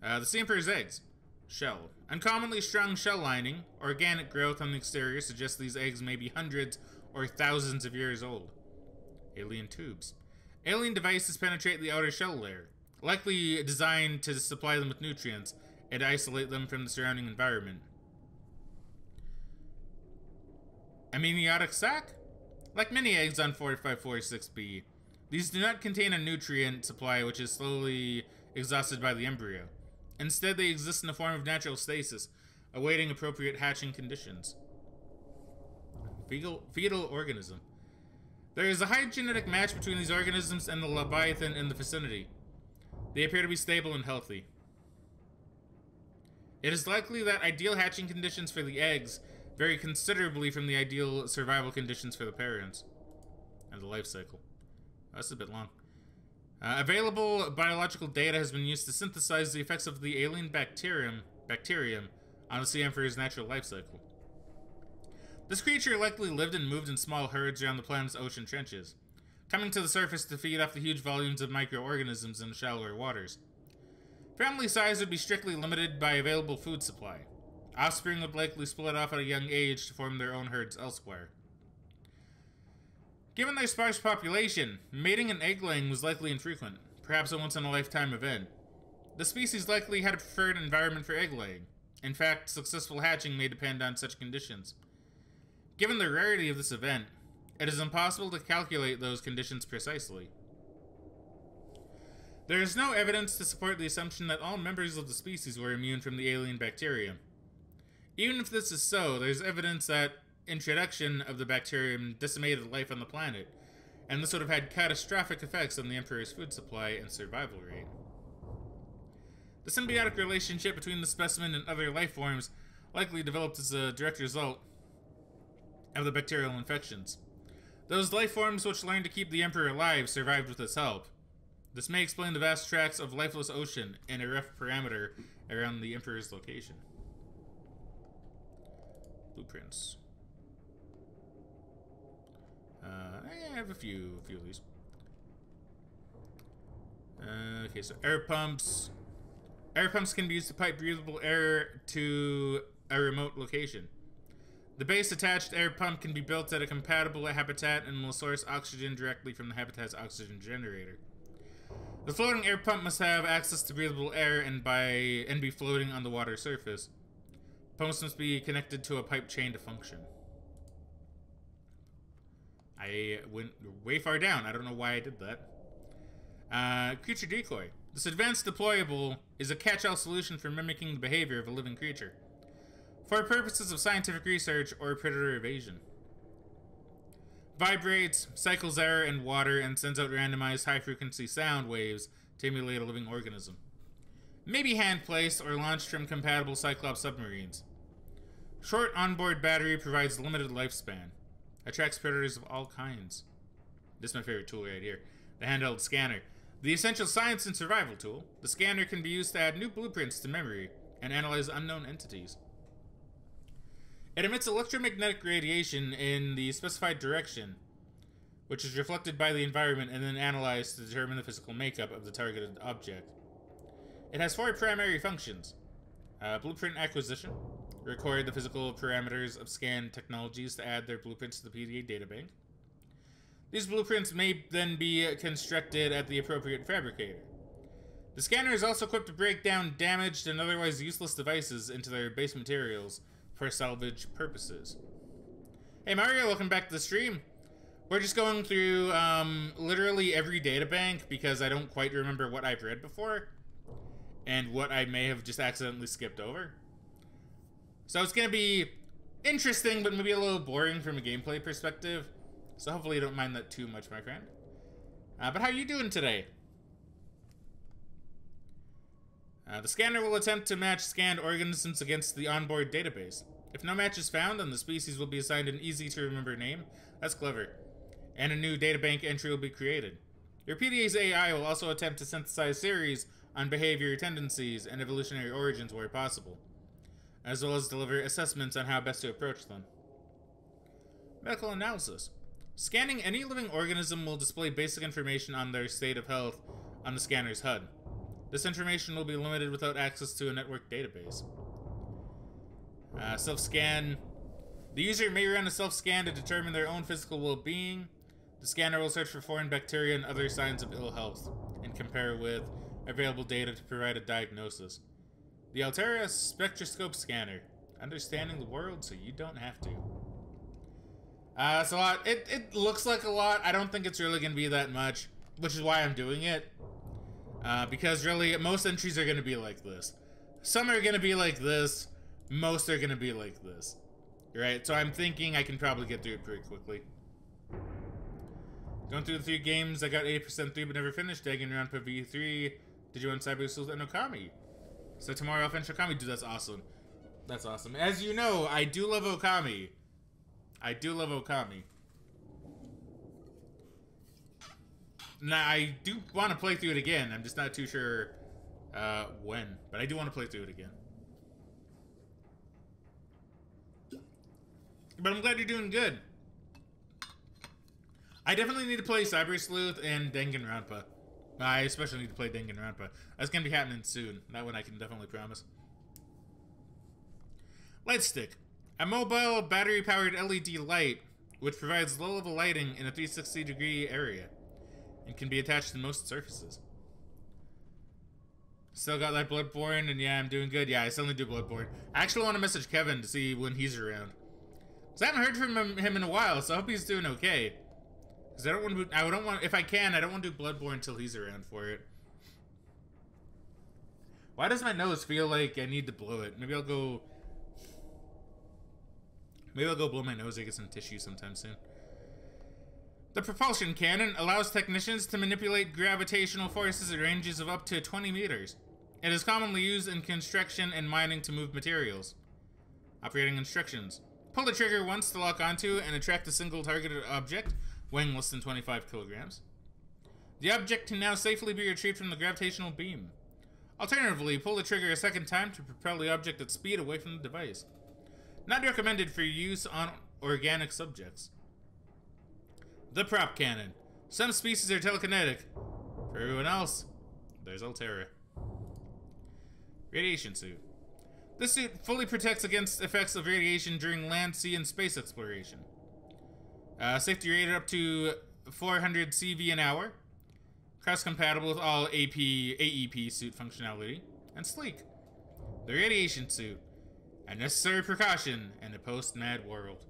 S1: Uh, the sea emperor's eggs. Shell. Uncommonly strong shell lining, organic growth on the exterior suggests these eggs may be hundreds or thousands of years old. Alien tubes. Alien devices penetrate the outer shell layer, likely designed to supply them with nutrients and isolate them from the surrounding environment. Amniotic sac? Like many eggs on 4546b, these do not contain a nutrient supply which is slowly exhausted by the embryo. Instead, they exist in the form of natural stasis, awaiting appropriate hatching conditions. Fetal, fetal organism. There is a high genetic match between these organisms and the Leviathan in the vicinity. They appear to be stable and healthy. It is likely that ideal hatching conditions for the eggs vary considerably from the ideal survival conditions for the parents and the life cycle. That's a bit long. Uh, available biological data has been used to synthesize the effects of the alien bacterium, bacterium on the sea emperor's natural life cycle. This creature likely lived and moved in small herds around the planet's ocean trenches, coming to the surface to feed off the huge volumes of microorganisms in shallower waters. Family size would be strictly limited by available food supply. Offspring would likely split off at a young age to form their own herds elsewhere. Given their sparse population, mating and egg laying was likely infrequent, perhaps a once in a lifetime event. The species likely had a preferred environment for egg laying. In fact, successful hatching may depend on such conditions. Given the rarity of this event, it is impossible to calculate those conditions precisely. There is no evidence to support the assumption that all members of the species were immune from the alien bacterium. Even if this is so, there's evidence that introduction of the bacterium decimated life on the planet, and this would have had catastrophic effects on the Emperor's food supply and survival rate. The symbiotic relationship between the specimen and other life forms likely developed as a direct result of the bacterial infections. Those life forms which learned to keep the Emperor alive survived with his help. This may explain the vast tracts of lifeless ocean and a rough parameter around the Emperor's location. Blueprints. Uh, I have a few, a few of these. Uh, okay, so air pumps. Air pumps can be used to pipe breathable air to a remote location. The base attached air pump can be built at a compatible habitat and will source oxygen directly from the habitat's oxygen generator. The floating air pump must have access to breathable air and by and be floating on the water surface. Pumps must be connected to a pipe chain to function. I went way far down. I don't know why I did that. Uh, creature decoy. This advanced deployable is a catch-all solution for mimicking the behavior of a living creature. For purposes of scientific research or predator evasion. Vibrates, cycles air and water, and sends out randomized high-frequency sound waves to emulate a living organism. Maybe hand-placed or launched from compatible Cyclops submarines. Short onboard battery provides limited lifespan. Attracts predators of all kinds. This is my favorite tool right here. The handheld scanner. The essential science and survival tool. The scanner can be used to add new blueprints to memory and analyze unknown entities. It emits electromagnetic radiation in the specified direction, which is reflected by the environment and then analyzed to determine the physical makeup of the targeted object. It has four primary functions. Uh, blueprint acquisition, record the physical parameters of scan technologies to add their blueprints to the PDA databank. These blueprints may then be constructed at the appropriate fabricator. The scanner is also equipped to break down damaged and otherwise useless devices into their base materials for salvage purposes. Hey Mario, welcome back to the stream. We're just going through um, literally every databank because I don't quite remember what I've read before and what I may have just accidentally skipped over. So it's going to be interesting, but maybe a little boring from a gameplay perspective. So hopefully you don't mind that too much, my friend. Uh, but how are you doing today? Uh, the scanner will attempt to match scanned organisms against the onboard database. If no match is found, then the species will be assigned an easy-to-remember name. That's clever. And a new databank entry will be created. Your PDA's AI will also attempt to synthesize series on behavior, tendencies, and evolutionary origins where possible, as well as deliver assessments on how best to approach them. Medical analysis. Scanning any living organism will display basic information on their state of health on the scanner's HUD. This information will be limited without access to a network database. Uh, self-scan. The user may run a self-scan to determine their own physical well-being. The scanner will search for foreign bacteria and other signs of ill health, and compare with available data to provide a diagnosis. The Alterra Spectroscope Scanner. Understanding the world so you don't have to. Uh, it's a lot. It, it looks like a lot. I don't think it's really going to be that much, which is why I'm doing it. Uh, because really, most entries are going to be like this. Some are going to be like this. Most are going to be like this. Right? So I'm thinking I can probably get through it pretty quickly. Going through the three games, I got 80% through but never finished. Danganronpa V3, did you want Cyber Sleuth, and Okami? So tomorrow I'll finish Okami. Dude, that's awesome. That's awesome. As you know, I do love Okami. I do love Okami. Now, I do want to play through it again. I'm just not too sure uh, when. But I do want to play through it again. But I'm glad you're doing good. I definitely need to play Cyber Sleuth and Danganronpa. I especially need to play Danganronpa. That's gonna be happening soon. That one I can definitely promise. Light stick. A mobile battery-powered LED light, which provides low-level lighting in a 360-degree area, and can be attached to most surfaces. Still got that Bloodborne, and yeah, I'm doing good. Yeah, I still need to do Bloodborne. I actually want to message Kevin to see when he's around. Because I haven't heard from him, in a while, so I hope he's doing okay. Because I don't want to. I don't want. If I can, I don't want to do Bloodborne until he's around for it. Why does my nose feel like I need to blow it? Maybe I'll go. Maybe I'll go blow my nose. I get some tissue sometime soon. The propulsion cannon allows technicians to manipulate gravitational forces at ranges of up to 20 meters. It is commonly used in construction and mining to move materials. Operating instructions. Pull the trigger once to lock onto and attract a single targeted object weighing less than 25 kilograms. The object can now safely be retrieved from the gravitational beam. Alternatively, pull the trigger a second time to propel the object at speed away from the device. Not recommended for use on organic subjects. The prop cannon. Some species are telekinetic. For everyone else, there's Alterra. Radiation suit. This suit fully protects against effects of radiation during land, sea, and space exploration. Uh, safety rated up to 400 CV an hour. Cross-compatible with all AP AEP suit functionality. And sleek. The radiation suit. A necessary precaution in a post-mad world.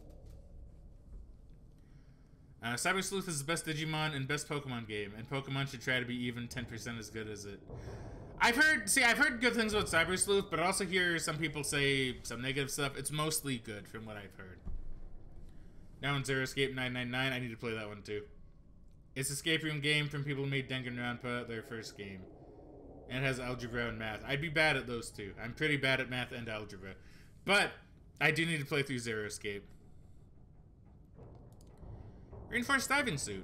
S1: Uh, Cyber Sleuth is the best Digimon and best Pokemon game, and Pokemon should try to be even 10% as good as it. I've heard, see, I've heard good things about Cyber Sleuth, but I also hear some people say some negative stuff. It's mostly good from what I've heard. Now in Zero Escape 999, I need to play that one too. It's escape room game from people who made Danganronpa their first game. And it has algebra and math. I'd be bad at those two. I'm pretty bad at math and algebra. But, I do need to play through Zero Escape. Reinforced diving suit.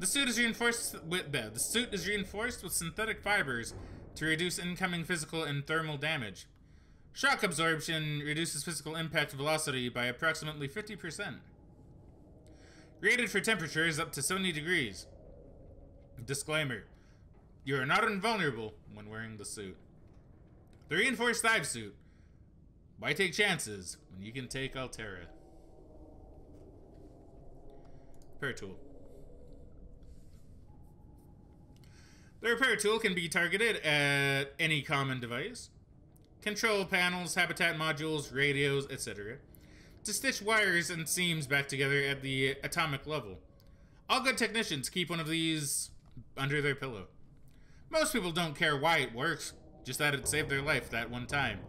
S1: The suit is reinforced with the suit is reinforced with synthetic fibers to reduce incoming physical and thermal damage. Shock absorption reduces physical impact velocity by approximately 50%. Rated for temperatures up to 70 degrees. Disclaimer. You are not invulnerable when wearing the suit. The reinforced dive suit. Why take chances when you can take Alterra? Repair tool. The repair tool can be targeted at any common device, control panels, habitat modules, radios, etc., to stitch wires and seams back together at the atomic level. All good technicians keep one of these under their pillow. Most people don't care why it works, just that it saved their life that one time.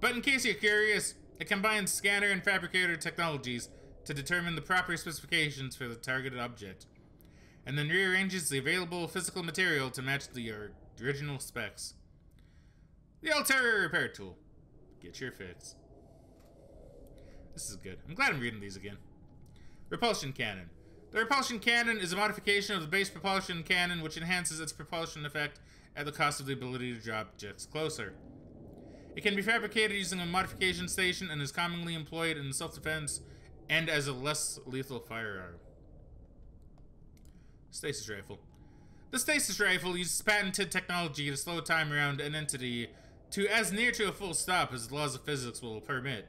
S1: But in case you're curious, it combines scanner and fabricator technologies to determine the proper specifications for the targeted object, and then rearranges the available physical material to match the original specs. The Alterra Repair Tool. Get your fix. This is good. I'm glad I'm reading these again. Repulsion Cannon. The repulsion cannon is a modification of the base propulsion cannon which enhances its propulsion effect at the cost of the ability to drop objects closer. It can be fabricated using a modification station and is commonly employed in self-defense and as a less lethal firearm. Stasis Rifle. The Stasis Rifle uses patented technology to slow time around an entity to as near to a full stop as the laws of physics will permit.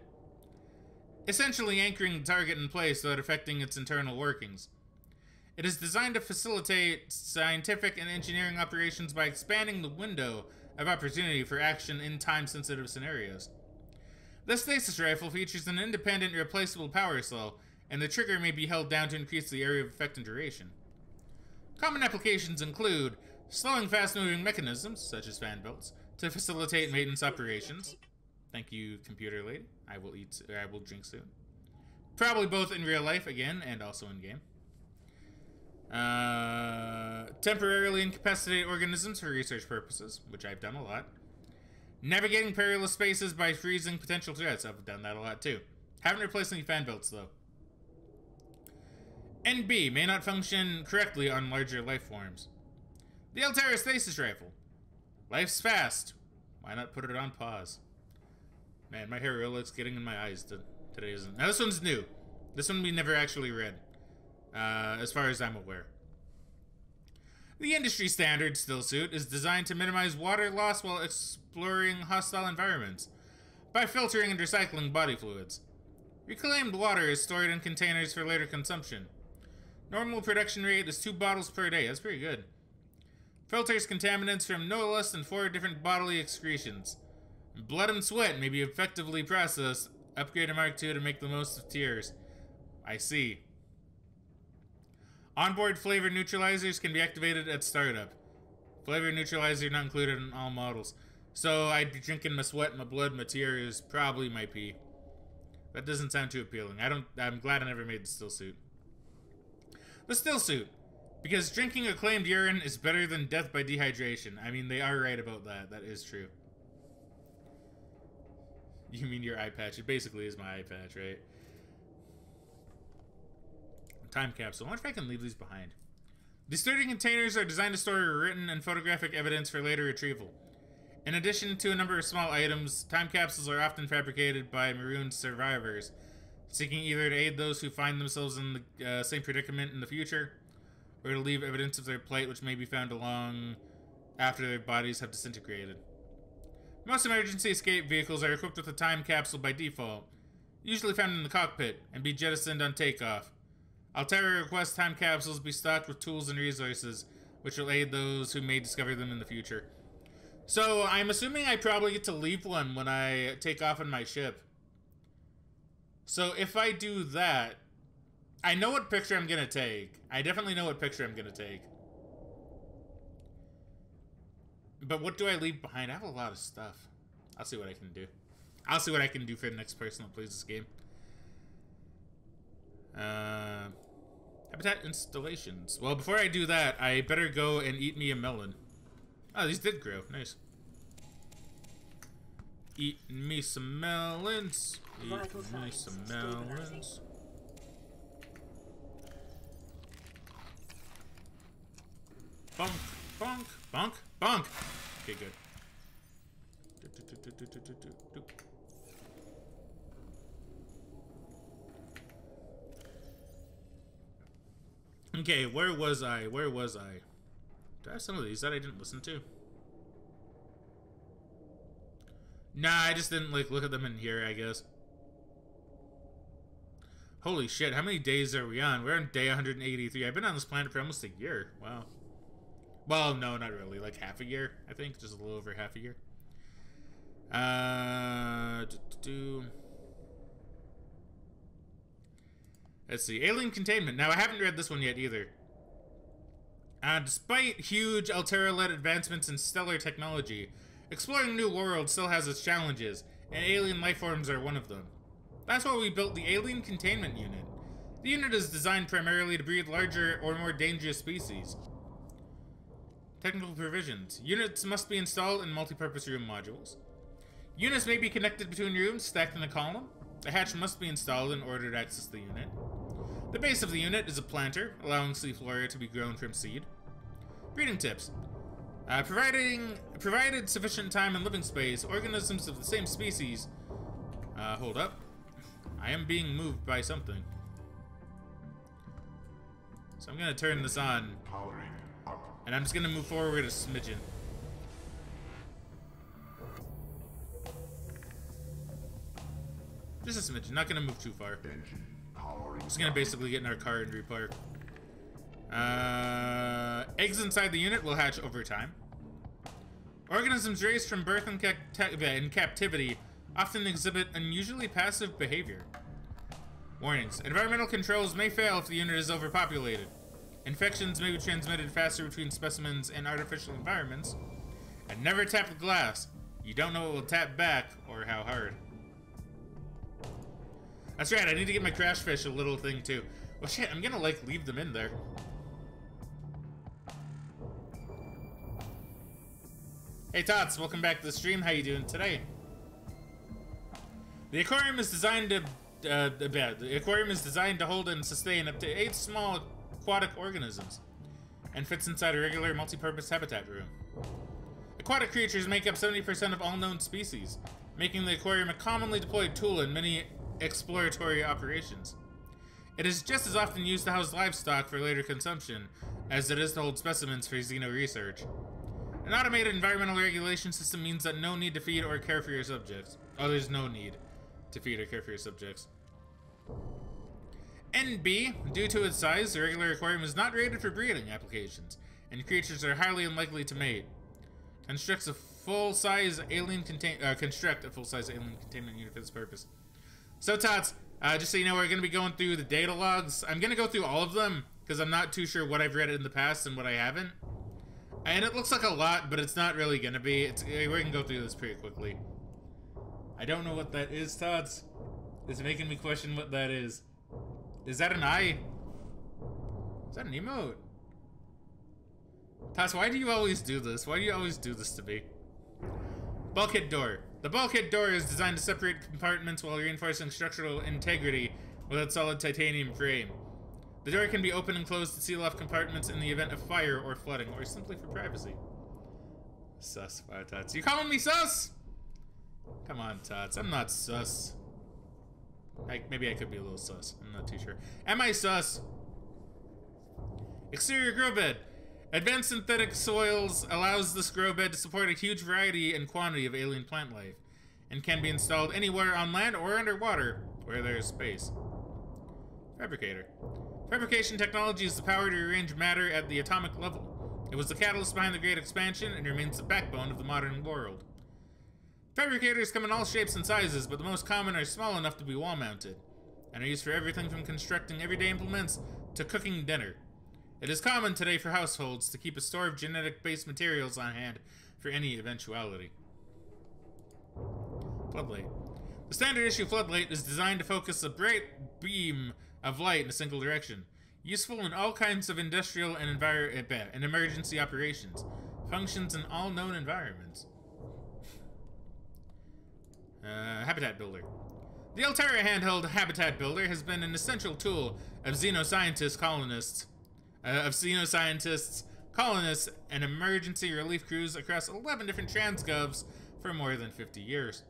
S1: Essentially anchoring the target in place without affecting its internal workings. It is designed to facilitate scientific and engineering operations by expanding the window of opportunity for action in time-sensitive scenarios. The stasis rifle features an independent replaceable power cell, and the trigger may be held down to increase the area of effect and duration. Common applications include slowing fast-moving mechanisms, such as fan belts, to facilitate maintenance operations. Thank you, computer lady. I will eat. I will drink soon. Probably both in real life again, and also in game. Uh, temporarily incapacitate organisms for research purposes, which I've done a lot. Navigating perilous spaces by freezing potential threats. I've done that a lot too. Haven't replaced any fan belts though. NB may not function correctly on larger life forms. The Alterra Stasis Rifle. Life's fast. Why not put it on pause? Man, my hair really looks getting in my eyes today. Isn't now this one's new. This one we never actually read, uh, as far as I'm aware. The industry standard still suit is designed to minimize water loss while exploring hostile environments by filtering and recycling body fluids. Reclaimed water is stored in containers for later consumption. Normal production rate is two bottles per day. That's pretty good. Filters contaminants from no less than four different bodily excretions. Blood and sweat may be effectively processed. Upgrade to Mark II to make the most of tears. I see. Onboard flavor neutralizers can be activated at startup. Flavor neutralizer not included in all models. So I'd be drinking my sweat, my blood, my tears, probably my pee. That doesn't sound too appealing. I don't. I'm glad I never made the still suit. The still suit, because drinking acclaimed urine is better than death by dehydration. I mean, they are right about that. That is true. You mean your eye patch? It basically is my eye patch, right? Time capsule. I wonder if I can leave these behind. The sturdy containers are designed to store written and photographic evidence for later retrieval. In addition to a number of small items, time capsules are often fabricated by marooned survivors, seeking either to aid those who find themselves in the uh, same predicament in the future, or to leave evidence of their plight which may be found along after their bodies have disintegrated. Most emergency escape vehicles are equipped with a time capsule by default, usually found in the cockpit, and be jettisoned on takeoff. Alterra requests time capsules be stocked with tools and resources, which will aid those who may discover them in the future. So, I'm assuming I probably get to leave one when I take off in my ship. So, if I do that, I know what picture I'm gonna take. I definitely know what picture I'm gonna take. But what do I leave behind? I have a lot of stuff. I'll see what I can do. I'll see what I can do for the next person that plays this game. Uh, habitat installations. Well, before I do that, I better go and eat me a melon. Oh, these did grow. Nice. Eat me some melons. Eat me some melons. Bonk, bonk, bonk, bonk. Okay, good. Okay, where was I? Where was I? Do I have some of these that I didn't listen to? Nah, I just didn't like look at them in here, I guess. Holy shit, how many days are we on? We're on day 183. I've been on this planet for almost a year. Wow. Well, no, not really. Like half a year, I think. Just a little over half a year. Uh, do, do, Let's see. Alien Containment. Now, I haven't read this one yet either. Uh, despite huge Alterra-led advancements in stellar technology, exploring new worlds still has its challenges, and alien lifeforms are one of them. That's why we built the Alien Containment Unit. The unit is designed primarily to breed larger or more dangerous species. Technical provisions. Units must be installed in multi-purpose room modules. Units may be connected between rooms, stacked in a column. A hatch must be installed in order to access the unit. The base of the unit is a planter, allowing Seaflora to be grown from seed. Breeding tips. Uh, providing provided sufficient time and living space, organisms of the same species. Uh, hold up. I am being moved by something. So I'm gonna turn this on, and I'm just gonna move forward a smidgen. Just a smidgen, not gonna move too far.
S2: Engine
S1: Just gonna basically get in our car and repark. Uh, eggs inside the unit will hatch over time. Organisms raised from birth in captivity often exhibit unusually passive behavior. Warnings. Environmental controls may fail if the unit is overpopulated. Infections may be transmitted faster between specimens and artificial environments. And never tap the glass. You don't know it will tap back or how hard. That's right, I need to get my crash fish a little thing too. Well shit, I'm gonna like leave them in there. Hey Tots, welcome back to the stream. How you doing today? The aquarium is designed to uh, the aquarium is designed to hold and sustain up to eight small aquatic organisms, and fits inside a regular multi-purpose habitat room. Aquatic creatures make up 70% of all known species, making the aquarium a commonly deployed tool in many exploratory operations. It is just as often used to house livestock for later consumption as it is to hold specimens for xeno research. An automated environmental regulation system means that no need to feed or care for your subjects. Oh, there's no need to feed or care for your subjects. NB, due to its size, the regular aquarium is not rated for breeding applications, and creatures are highly unlikely to mate. Constructs a full-size alien contain uh, construct a full-size alien containment unit for this purpose. So Tots, uh, just so you know, we're gonna be going through the data logs. I'm gonna go through all of them because I'm not too sure what I've read in the past and what I haven't. And it looks like a lot, but it's not really gonna be. It's we can go through this pretty quickly. I don't know what that is, Tots. It's making me question what that is. Is that an eye? Is that an emote? Tots, why do you always do this? Why do you always do this to me? Bulkhead door. The bulkhead door is designed to separate compartments while reinforcing structural integrity with its solid titanium frame. The door can be opened and closed to seal off compartments in the event of fire or flooding, or simply for privacy. Sus, wow, Tots. You calling me sus? Come on, Tots. I'm not sus. I, maybe I could be a little sus. I'm not too sure. Am I sus? Exterior grow bed. Advanced synthetic soils allows this grow bed to support a huge variety and quantity of alien plant life, and can be installed anywhere on land or underwater where there is space. Fabricator. Fabrication technology is the power to arrange matter at the atomic level. It was the catalyst behind the Great Expansion and remains the backbone of the modern world. Fabricators come in all shapes and sizes, but the most common are small enough to be wall-mounted, and are used for everything from constructing everyday implements to cooking dinner. It is common today for households to keep a store of genetic-based materials on hand for any eventuality. Floodlight. The standard issue floodlight is designed to focus a bright beam of light in a single direction. Useful in all kinds of industrial and, eh, and emergency operations. Functions in all known environments. Uh, habitat Builder. The Alterra handheld Habitat Builder has been an essential tool of xenoscientist colonists, Uh, of xenoscientists, colonists, and emergency relief crews across 11 different transgovs for more than 50 years.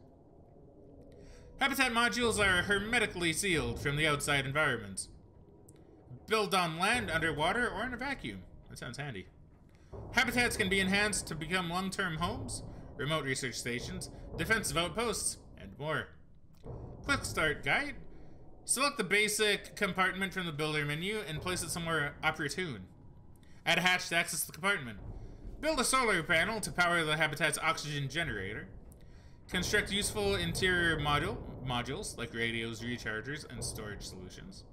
S1: Habitat modules are hermetically sealed from the outside environments. Built on land, underwater, or in a vacuum. That sounds handy. Habitats can be enhanced to become long-term homes, remote research stations, defensive outposts, and more. Quick Start Guide. Select the basic compartment from the builder menu and place it somewhere opportune. Add a hatch to access the compartment. Build a solar panel to power the habitat's oxygen generator. Construct useful interior module modules like radios, rechargers, and storage solutions.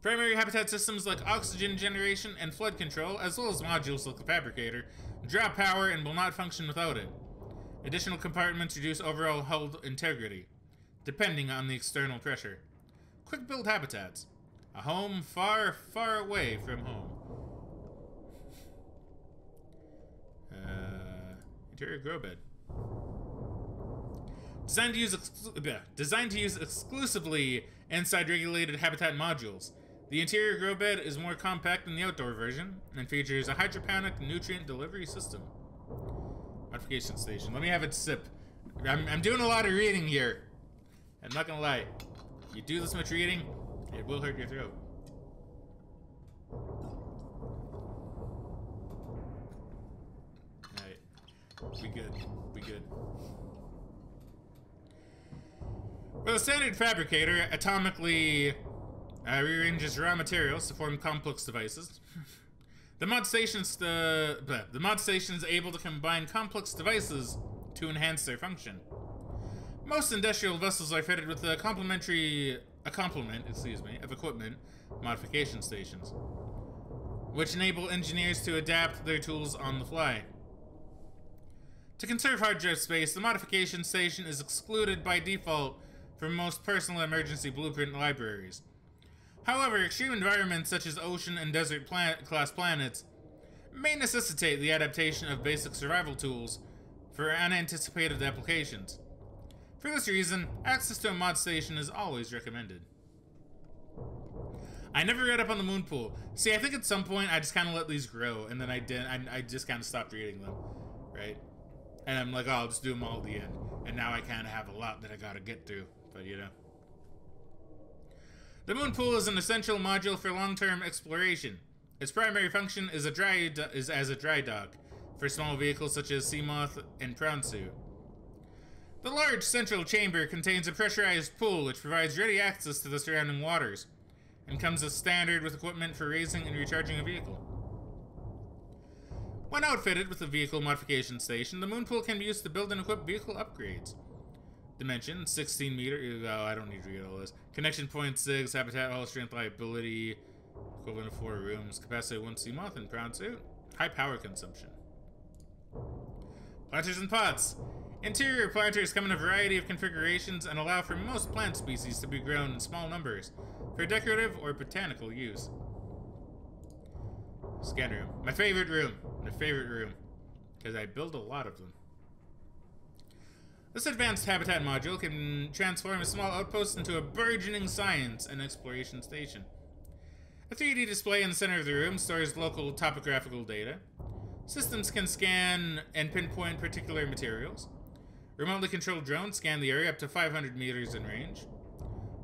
S1: Primary habitat systems like oxygen generation and flood control, as well as modules like the fabricator, draw power and will not function without it. Additional compartments reduce overall hull integrity, depending on the external pressure. Quick build habitats. A home far, far away from home. Uh, interior grow bed. Designed to use exclu- designed to use exclusively inside regulated habitat modules. The interior grow bed is more compact than the outdoor version and features a hydroponic nutrient delivery system. Modification station. Let me have it sip. I'm, I'm doing a lot of reading here. I'm not gonna lie. You do this much reading, it will hurt your throat. Alright. We good. We good. Well, a standard fabricator, atomically uh, rearranges raw materials to form complex devices. the mod station's the the mod station is able to combine complex devices to enhance their function. Most industrial vessels are fitted with a complementary a complement, excuse me, of equipment modification stations, which enable engineers to adapt their tools on the fly. To conserve hard drive space, the modification station is excluded by default from most personal emergency blueprint libraries. However, extreme environments such as ocean and desert planet class planets may necessitate the adaptation of basic survival tools for unanticipated applications. For this reason, access to a mod station is always recommended. I never read up on the moon pool. See, I think at some point I just kind of let these grow, and then I did. I, I just kind of stopped reading them, right? And I'm like, oh, I'll just do them all at the end. And now I kind of have a lot that I gotta get through, but you know. The moon pool is an essential module for long-term exploration. Its primary function is a dry is as a dry dock for small vehicles such as Seamoth and Prawnsuit. The large central chamber contains a pressurized pool which provides ready access to the surrounding waters, and comes as standard with equipment for raising and recharging a vehicle. When outfitted with a vehicle modification station, the moon pool can be used to build and equip vehicle upgrades. Dimension 16 meter. Oh, I don't need to read all this. Connection point 6, habitat, hull strength, liability, equivalent of 4 rooms, capacity 1 Seamoth and Prawnsuit. High power consumption. Planters and pots. Interior planters come in a variety of configurations and allow for most plant species to be grown in small numbers for decorative or botanical use. Scan room. My favorite room. My favorite room. Because I build a lot of them. This advanced habitat module can transform a small outpost into a burgeoning science and exploration station. A 3D display in the center of the room stores local topographical data. Systems can scan and pinpoint particular materials. Remotely controlled drones scan the area up to 500 meters in range.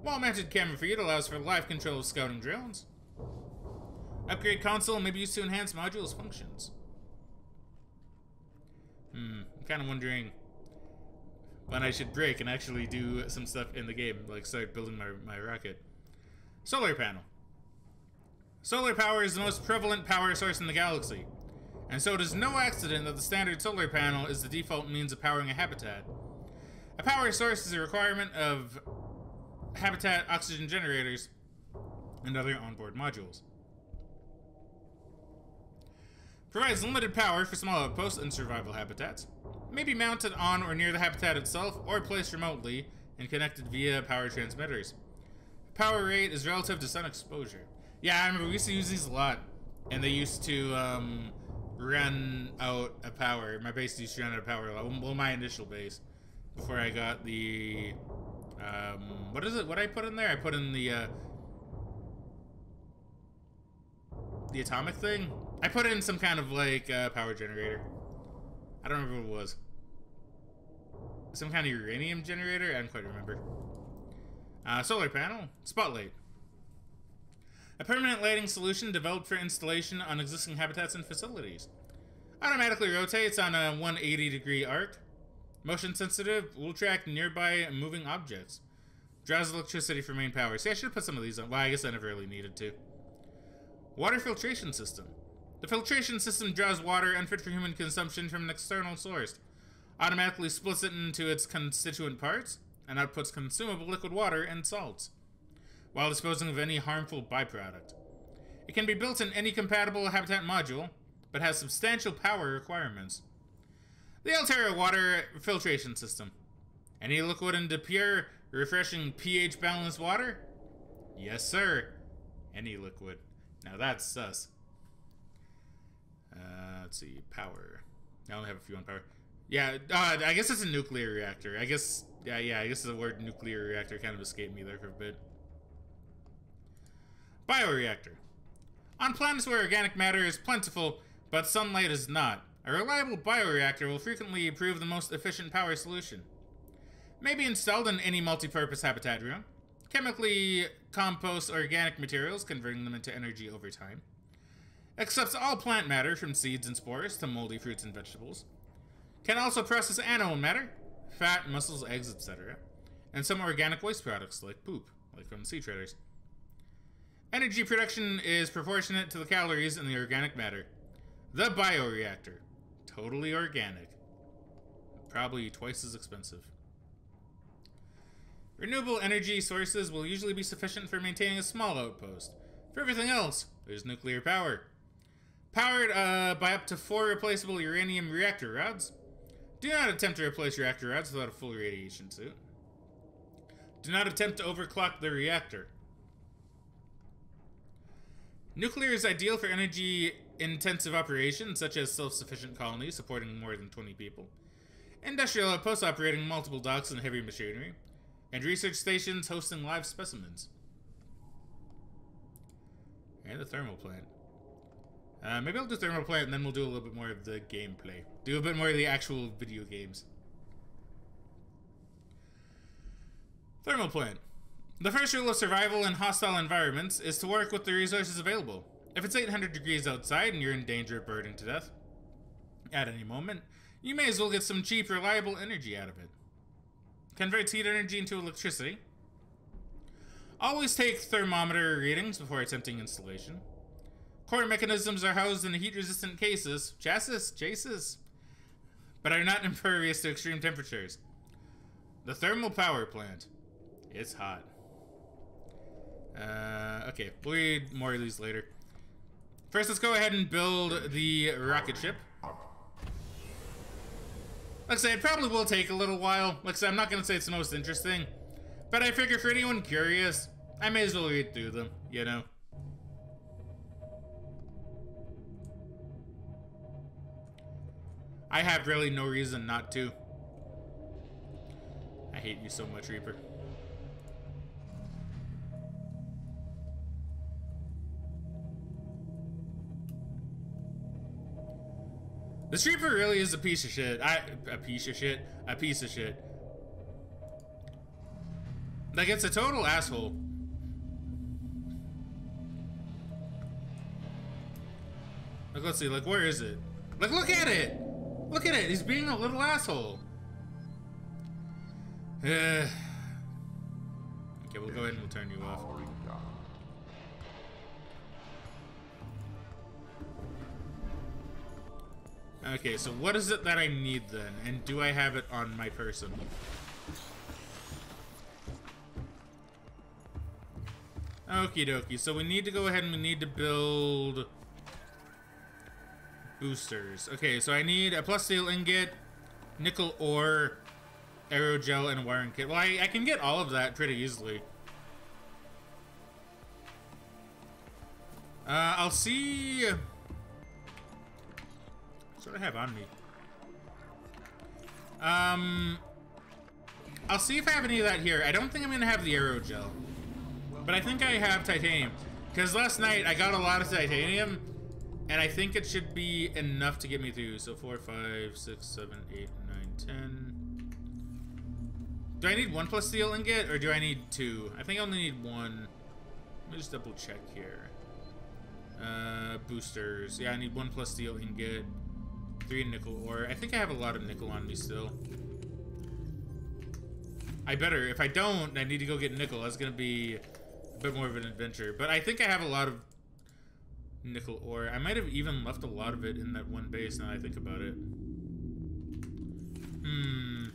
S1: Wall-mounted camera feed allows for live control of scouting drones. Upgrade console may be used to enhance modules' functions. Hmm, I'm kind of wondering when I should break and actually do some stuff in the game, like start building my, my rocket. Solar panel. Solar power is the most prevalent power source in the galaxy, and so it is no accident that the standard solar panel is the default means of powering a habitat. A power source is a requirement of habitat oxygen generators and other onboard modules. Provides limited power for small outposts and survival habitats. May be mounted on or near the habitat itself or placed remotely and connected via power transmitters. Power rate is relative to sun exposure. Yeah, I remember we used to use these a lot, and they used to um, run out of power. My base used to run out of power. Well, my initial base, before I got the um, what is it? What I put in there? I put in the uh, the atomic thing. I put in some kind of like uh, power generator. I don't remember what it was. Some kind of uranium generator? I don't quite remember. Uh, solar panel. Spotlight. A permanent lighting solution developed for installation on existing habitats and facilities. Automatically rotates on a 180 degree arc. Motion sensitive, will track nearby moving objects. Draws electricity for main power. See, I should have put some of these on. Well, I guess I never really needed to. Water filtration system. The filtration system draws water unfit for human consumption from an external source, automatically splits it into its constituent parts, and outputs consumable liquid water and salts, while disposing of any harmful byproduct. It can be built in any compatible habitat module, but has substantial power requirements. The Alterra water filtration system. Any liquid into pure, refreshing pH balanced water? Yes, sir. Any liquid. Now that's sus. Uh, let's see, power. I only have a few on power. Yeah, uh, I guess it's a nuclear reactor. I guess, yeah, yeah, I guess the word nuclear reactor kind of escaped me there for a bit. Bioreactor. On planets where organic matter is plentiful, but sunlight is not, a reliable bioreactor will frequently prove the most efficient power solution. May be installed in any multi-purpose habitat room. Chemically composts organic materials, converting them into energy over time. Accepts all plant matter from seeds and spores to moldy fruits and vegetables. Can also process animal matter, fat, muscles, eggs, etc. And some organic waste products like poop, like from sea treaders. Energy production is proportionate to the calories in the organic matter. The bioreactor. Totally organic. Probably twice as expensive. Renewable energy sources will usually be sufficient for maintaining a small outpost. For everything else, there's nuclear power. Powered uh, by up to four replaceable uranium reactor rods. Do not attempt to replace reactor rods without a full radiation suit. Do not attempt to overclock the reactor. Nuclear is ideal for energy intensive operations, such as self sufficient colonies supporting more than 20 people, industrial outposts operating multiple docks and heavy machinery, and research stations hosting live specimens. And the thermal plant. Uh, maybe I'll do thermal plant and then we'll do a little bit more of the gameplay. Do a bit more of the actual video games. Thermal plant. The first rule of survival in hostile environments is to work with the resources available. If it's 800 degrees outside and you're in danger of burning to death at any moment, you may as well get some cheap, reliable energy out of it. Converts heat energy into electricity. Always take thermometer readings before attempting installation. Core mechanisms are housed in heat-resistant cases, chassis, chases, but are not impervious to extreme temperatures. The thermal power plant. It's hot. Uh, okay, we'll read more of these later. First, let's go ahead and build the rocket ship. Like I said, it probably will take a little while. Like I said, I'm not going to say it's the most interesting. But I figure for anyone curious, I may as well read through them, you know? I have really no reason not to. I hate you so much, Reaper. This Reaper really is a piece of shit. I a piece of shit. A piece of shit. Like it's a total asshole. Like let's see, like where is it? Like look at it! Look at it, he's being a little asshole. Uh, okay, we'll go ahead and we'll turn you off. Okay, so what is it that I need then? And do I have it on my person? Okie dokie, so we need to go ahead and we need to build boosters. Okay, so I need a plasteel ingot, nickel ore, aerogel, and wiring kit. Well, I, I can get all of that pretty easily. Uh, I'll see... What do I have on me? Um, I'll see if I have any of that here. I don't think I'm gonna have the aerogel, but I think I have titanium. Because last night I got a lot of titanium, and I think it should be enough to get me through. So four, five, six, seven, eight, nine, ten. Do I need one plasteel ingot, or do I need two? I think I only need one. Let me just double check here. Uh, boosters. Yeah, I need one plasteel ingot. Three nickel ore. I think I have a lot of nickel on me still. I better. If I don't, I need to go get nickel. That's gonna be a bit more of an adventure. But I think I have a lot of nickel ore. I might have even left a lot of it in that one base now I think about it. Hmm.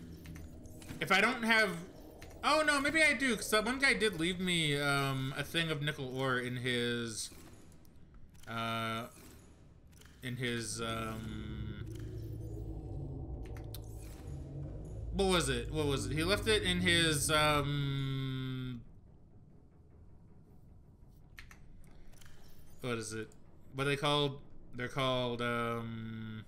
S1: If I don't have... Oh, no, maybe I do, because one guy did leave me um, a thing of nickel ore in his... Uh, in his... Um, what was it? What was it? He left it in his... Um, what is it? What are they called? They're called... Um,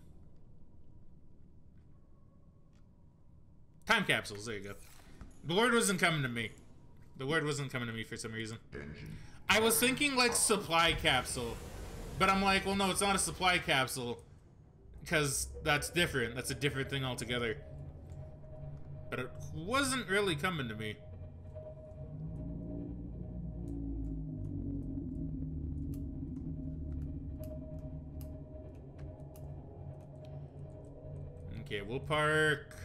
S1: Time capsules. There you go. The word wasn't coming to me. The word wasn't coming to me for some reason. I was thinking like supply capsule, but I'm like, well, no, it's not a supply capsule, because that's different. That's a different thing altogether. But it wasn't really coming to me. Okay, we'll park.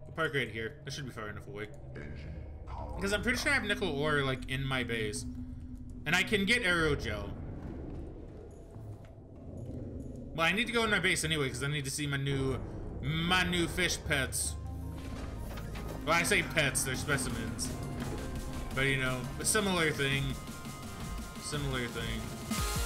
S1: We'll park right here. That should be far enough away. Because I'm pretty sure I have nickel ore, like, in my base. And I can get aerogel. Well, I need to go in my base anyway, because I need to see my new, my new fish pets. Well, I say pets, they're specimens. But, you know, a similar thing. Similar thing.